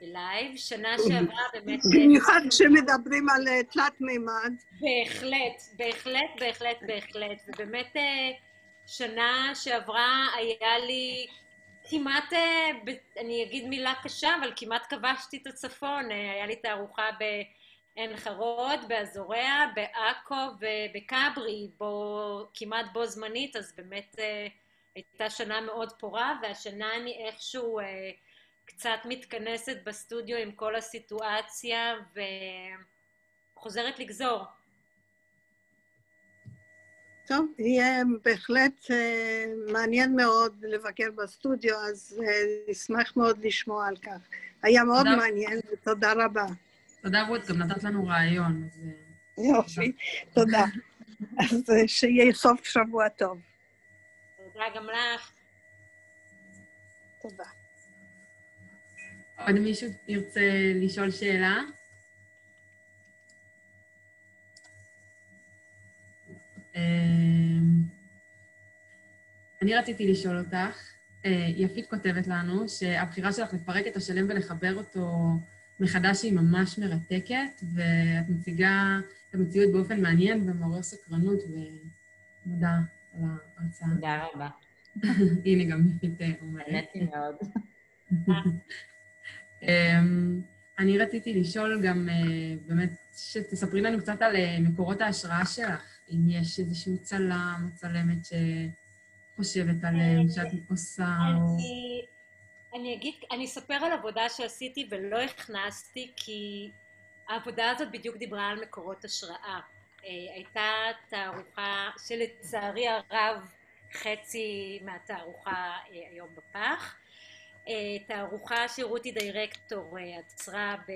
Speaker 2: בלייב. שנה שעברה באמת...
Speaker 4: במיוחד כשמדברים על תלת מימד.
Speaker 2: בהחלט, בהחלט, בהחלט, בהחלט, ובאמת שנה שעברה היה לי כמעט, אני אגיד מילה קשה, אבל כמעט כבשתי את הצפון, היה לי תערוכה בעין חרוד, באזוריה, בעכו ובכברי, בו, כמעט בו זמנית, אז באמת הייתה שנה מאוד פורה, והשנה אני איכשהו קצת מתכנסת בסטודיו עם כל הסיטואציה וחוזרת לגזור.
Speaker 4: טוב, יהיה בהחלט uh, מעניין מאוד לבקר בסטודיו, אז uh, נשמח מאוד לשמוע על כך. היה מאוד תודה. מעניין, ותודה רבה.
Speaker 1: תודה, רות, גם נתת לנו רעיון. אז...
Speaker 4: יופי, תודה. אז שיהיה סוף שבוע טוב.
Speaker 2: תודה גם לך.
Speaker 4: תודה.
Speaker 1: עוד מישהו ירצה לשאול שאלה? אני רציתי לשאול אותך, אה, יפית כותבת לנו שהבחירה שלך לפרק את השלם ולחבר אותו מחדש היא ממש מרתקת, ואת מציגה את המציאות באופן מעניין ומעורר סקרנות, ומודה על ההרצאה.
Speaker 5: תודה רבה.
Speaker 1: הנה, גם יפית אומרת.
Speaker 5: נהניתי מאוד.
Speaker 1: אמ, אני רציתי לשאול גם אה, באמת, שתספרי לנו קצת על אה, מקורות ההשראה שלך, אם יש איזשהו צלם או צלמת שחושבת עליהם, שאת עושה, או...
Speaker 2: אני, אגיד, אני אספר על עבודה שעשיתי ולא הכנסתי, כי העבודה הזאת בדיוק דיברה על מקורות השראה. הייתה תערוכה שלצערי הרב חצי מהתערוכה היום בפח. תערוכה שרותי דירקטור עצרה ב...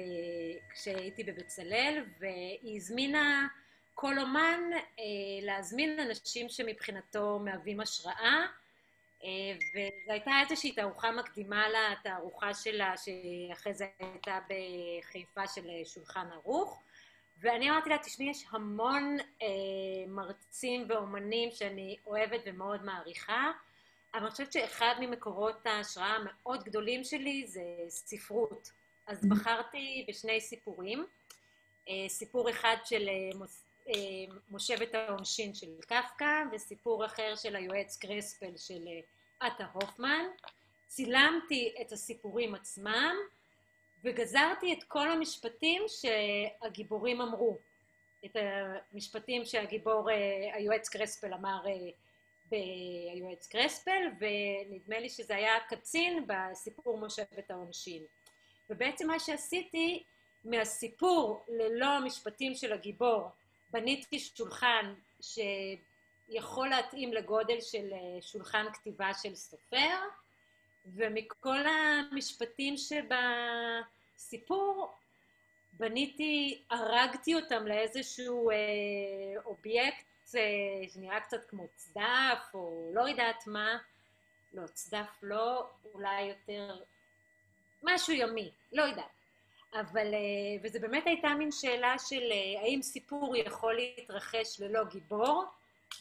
Speaker 2: כשהייתי בבצלאל והיא הזמינה כל אומן להזמין אנשים שמבחינתו מהווים השראה וזו הייתה איזושהי תערוכה מקדימה לתערוכה שלה שאחרי זה הייתה בחיפה של שולחן ערוך ואני אמרתי לה, תשמעי, יש המון אה, מרצים ואומנים שאני אוהבת ומאוד מעריכה, אבל אני חושבת שאחד ממקורות ההשראה המאוד גדולים שלי זה ספרות. אז בחרתי בשני סיפורים. אה, סיפור אחד של אה, מוס, אה, מושבת העונשין של קפקא, וסיפור אחר של היועץ קרספל של אה, עטה הופמן. צילמתי את הסיפורים עצמם, וגזרתי את כל המשפטים שהגיבורים אמרו. את המשפטים שהגיבור, אה, היועץ קרספל אמר אה, ביועץ קרספל, ונדמה לי שזה היה קצין בסיפור מושבת העונשין. ובעצם מה שעשיתי, מהסיפור ללא המשפטים של הגיבור, בניתי שולחן שיכול להתאים לגודל של אה, שולחן כתיבה של סופר, ומכל המשפטים שבסיפור בניתי, הרגתי אותם לאיזשהו אה, אובייקט אה, שנראה קצת כמו צדף, או לא יודעת מה, לא, צדף לא, אולי יותר משהו ימי, לא יודעת. אבל, אה, וזה באמת הייתה מין שאלה של אה, האם סיפור יכול להתרחש ללא גיבור,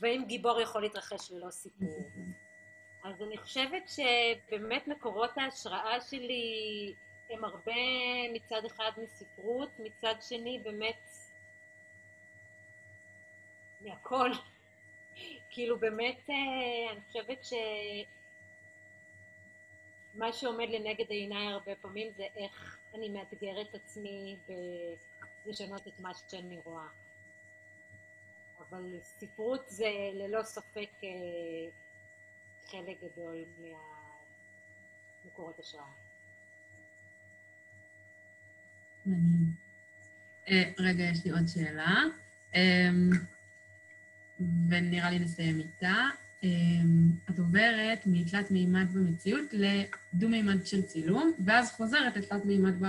Speaker 2: והאם גיבור יכול להתרחש ללא סיפור. אז אני חושבת שבאמת מקורות ההשראה שלי הם הרבה מצד אחד מספרות, מצד שני באמת מהכל. כאילו באמת אה, אני חושבת שמה שעומד לנגד עיניי הרבה פעמים זה איך אני מאתגרת את עצמי בלשנות את מה שאני רואה. אבל ספרות זה ללא ספק אה, חלק גדול מהמקורות השראה.
Speaker 1: אה, רגע, יש לי עוד שאלה, אמ, ונראה לי נסיים איתה. אמ, את עוברת מתלת מימד במציאות לדו-מימד של צילום, ואז חוזרת לתלת מימד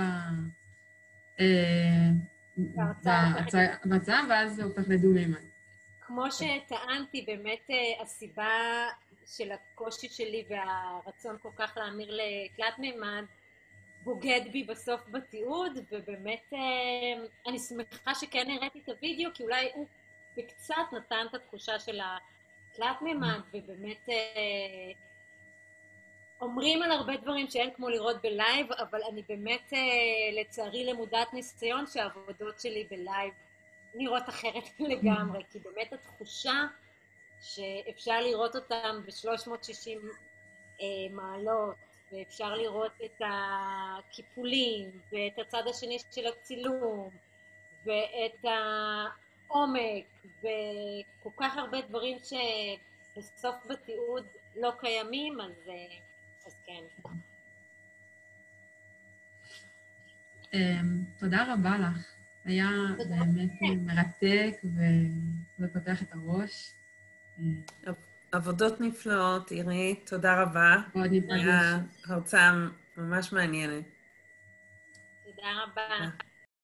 Speaker 1: אה, בהצעה, ואז זה הופך לדו-מימד.
Speaker 2: כמו שטענתי, באמת אה, הסיבה של הקושי שלי והרצון כל כך להמיר לתלת מימד בוגד בי בסוף בתיעוד, ובאמת אה, אני שמחה שכן הראיתי את הוידאו, כי אולי הוא בקצת נתן את התחושה של התלת מימד, ובאמת אה, אומרים על הרבה דברים שאין כמו לראות ב live, אבל אני באמת לצערי למודת ניסיון שהעבודות שלי ב live נראות אחרת לגמרי, כי באמת התחושה שאפשר לראות אותם ב-360 אה, מעלות, ואפשר לראות את הקיפולים, ואת הצד השני של הצילום, ואת העומק, וכל כך הרבה דברים שבסוף בתיעוד לא קיימים, אז, אה, אז כן.
Speaker 1: אמ, תודה רבה לך. היה באמת מרתק ופותח את הראש.
Speaker 5: עבודות נפלאות, עירית, תודה רבה.
Speaker 1: מאוד.
Speaker 5: היה הרצאה ממש מעניינת.
Speaker 2: תודה רבה.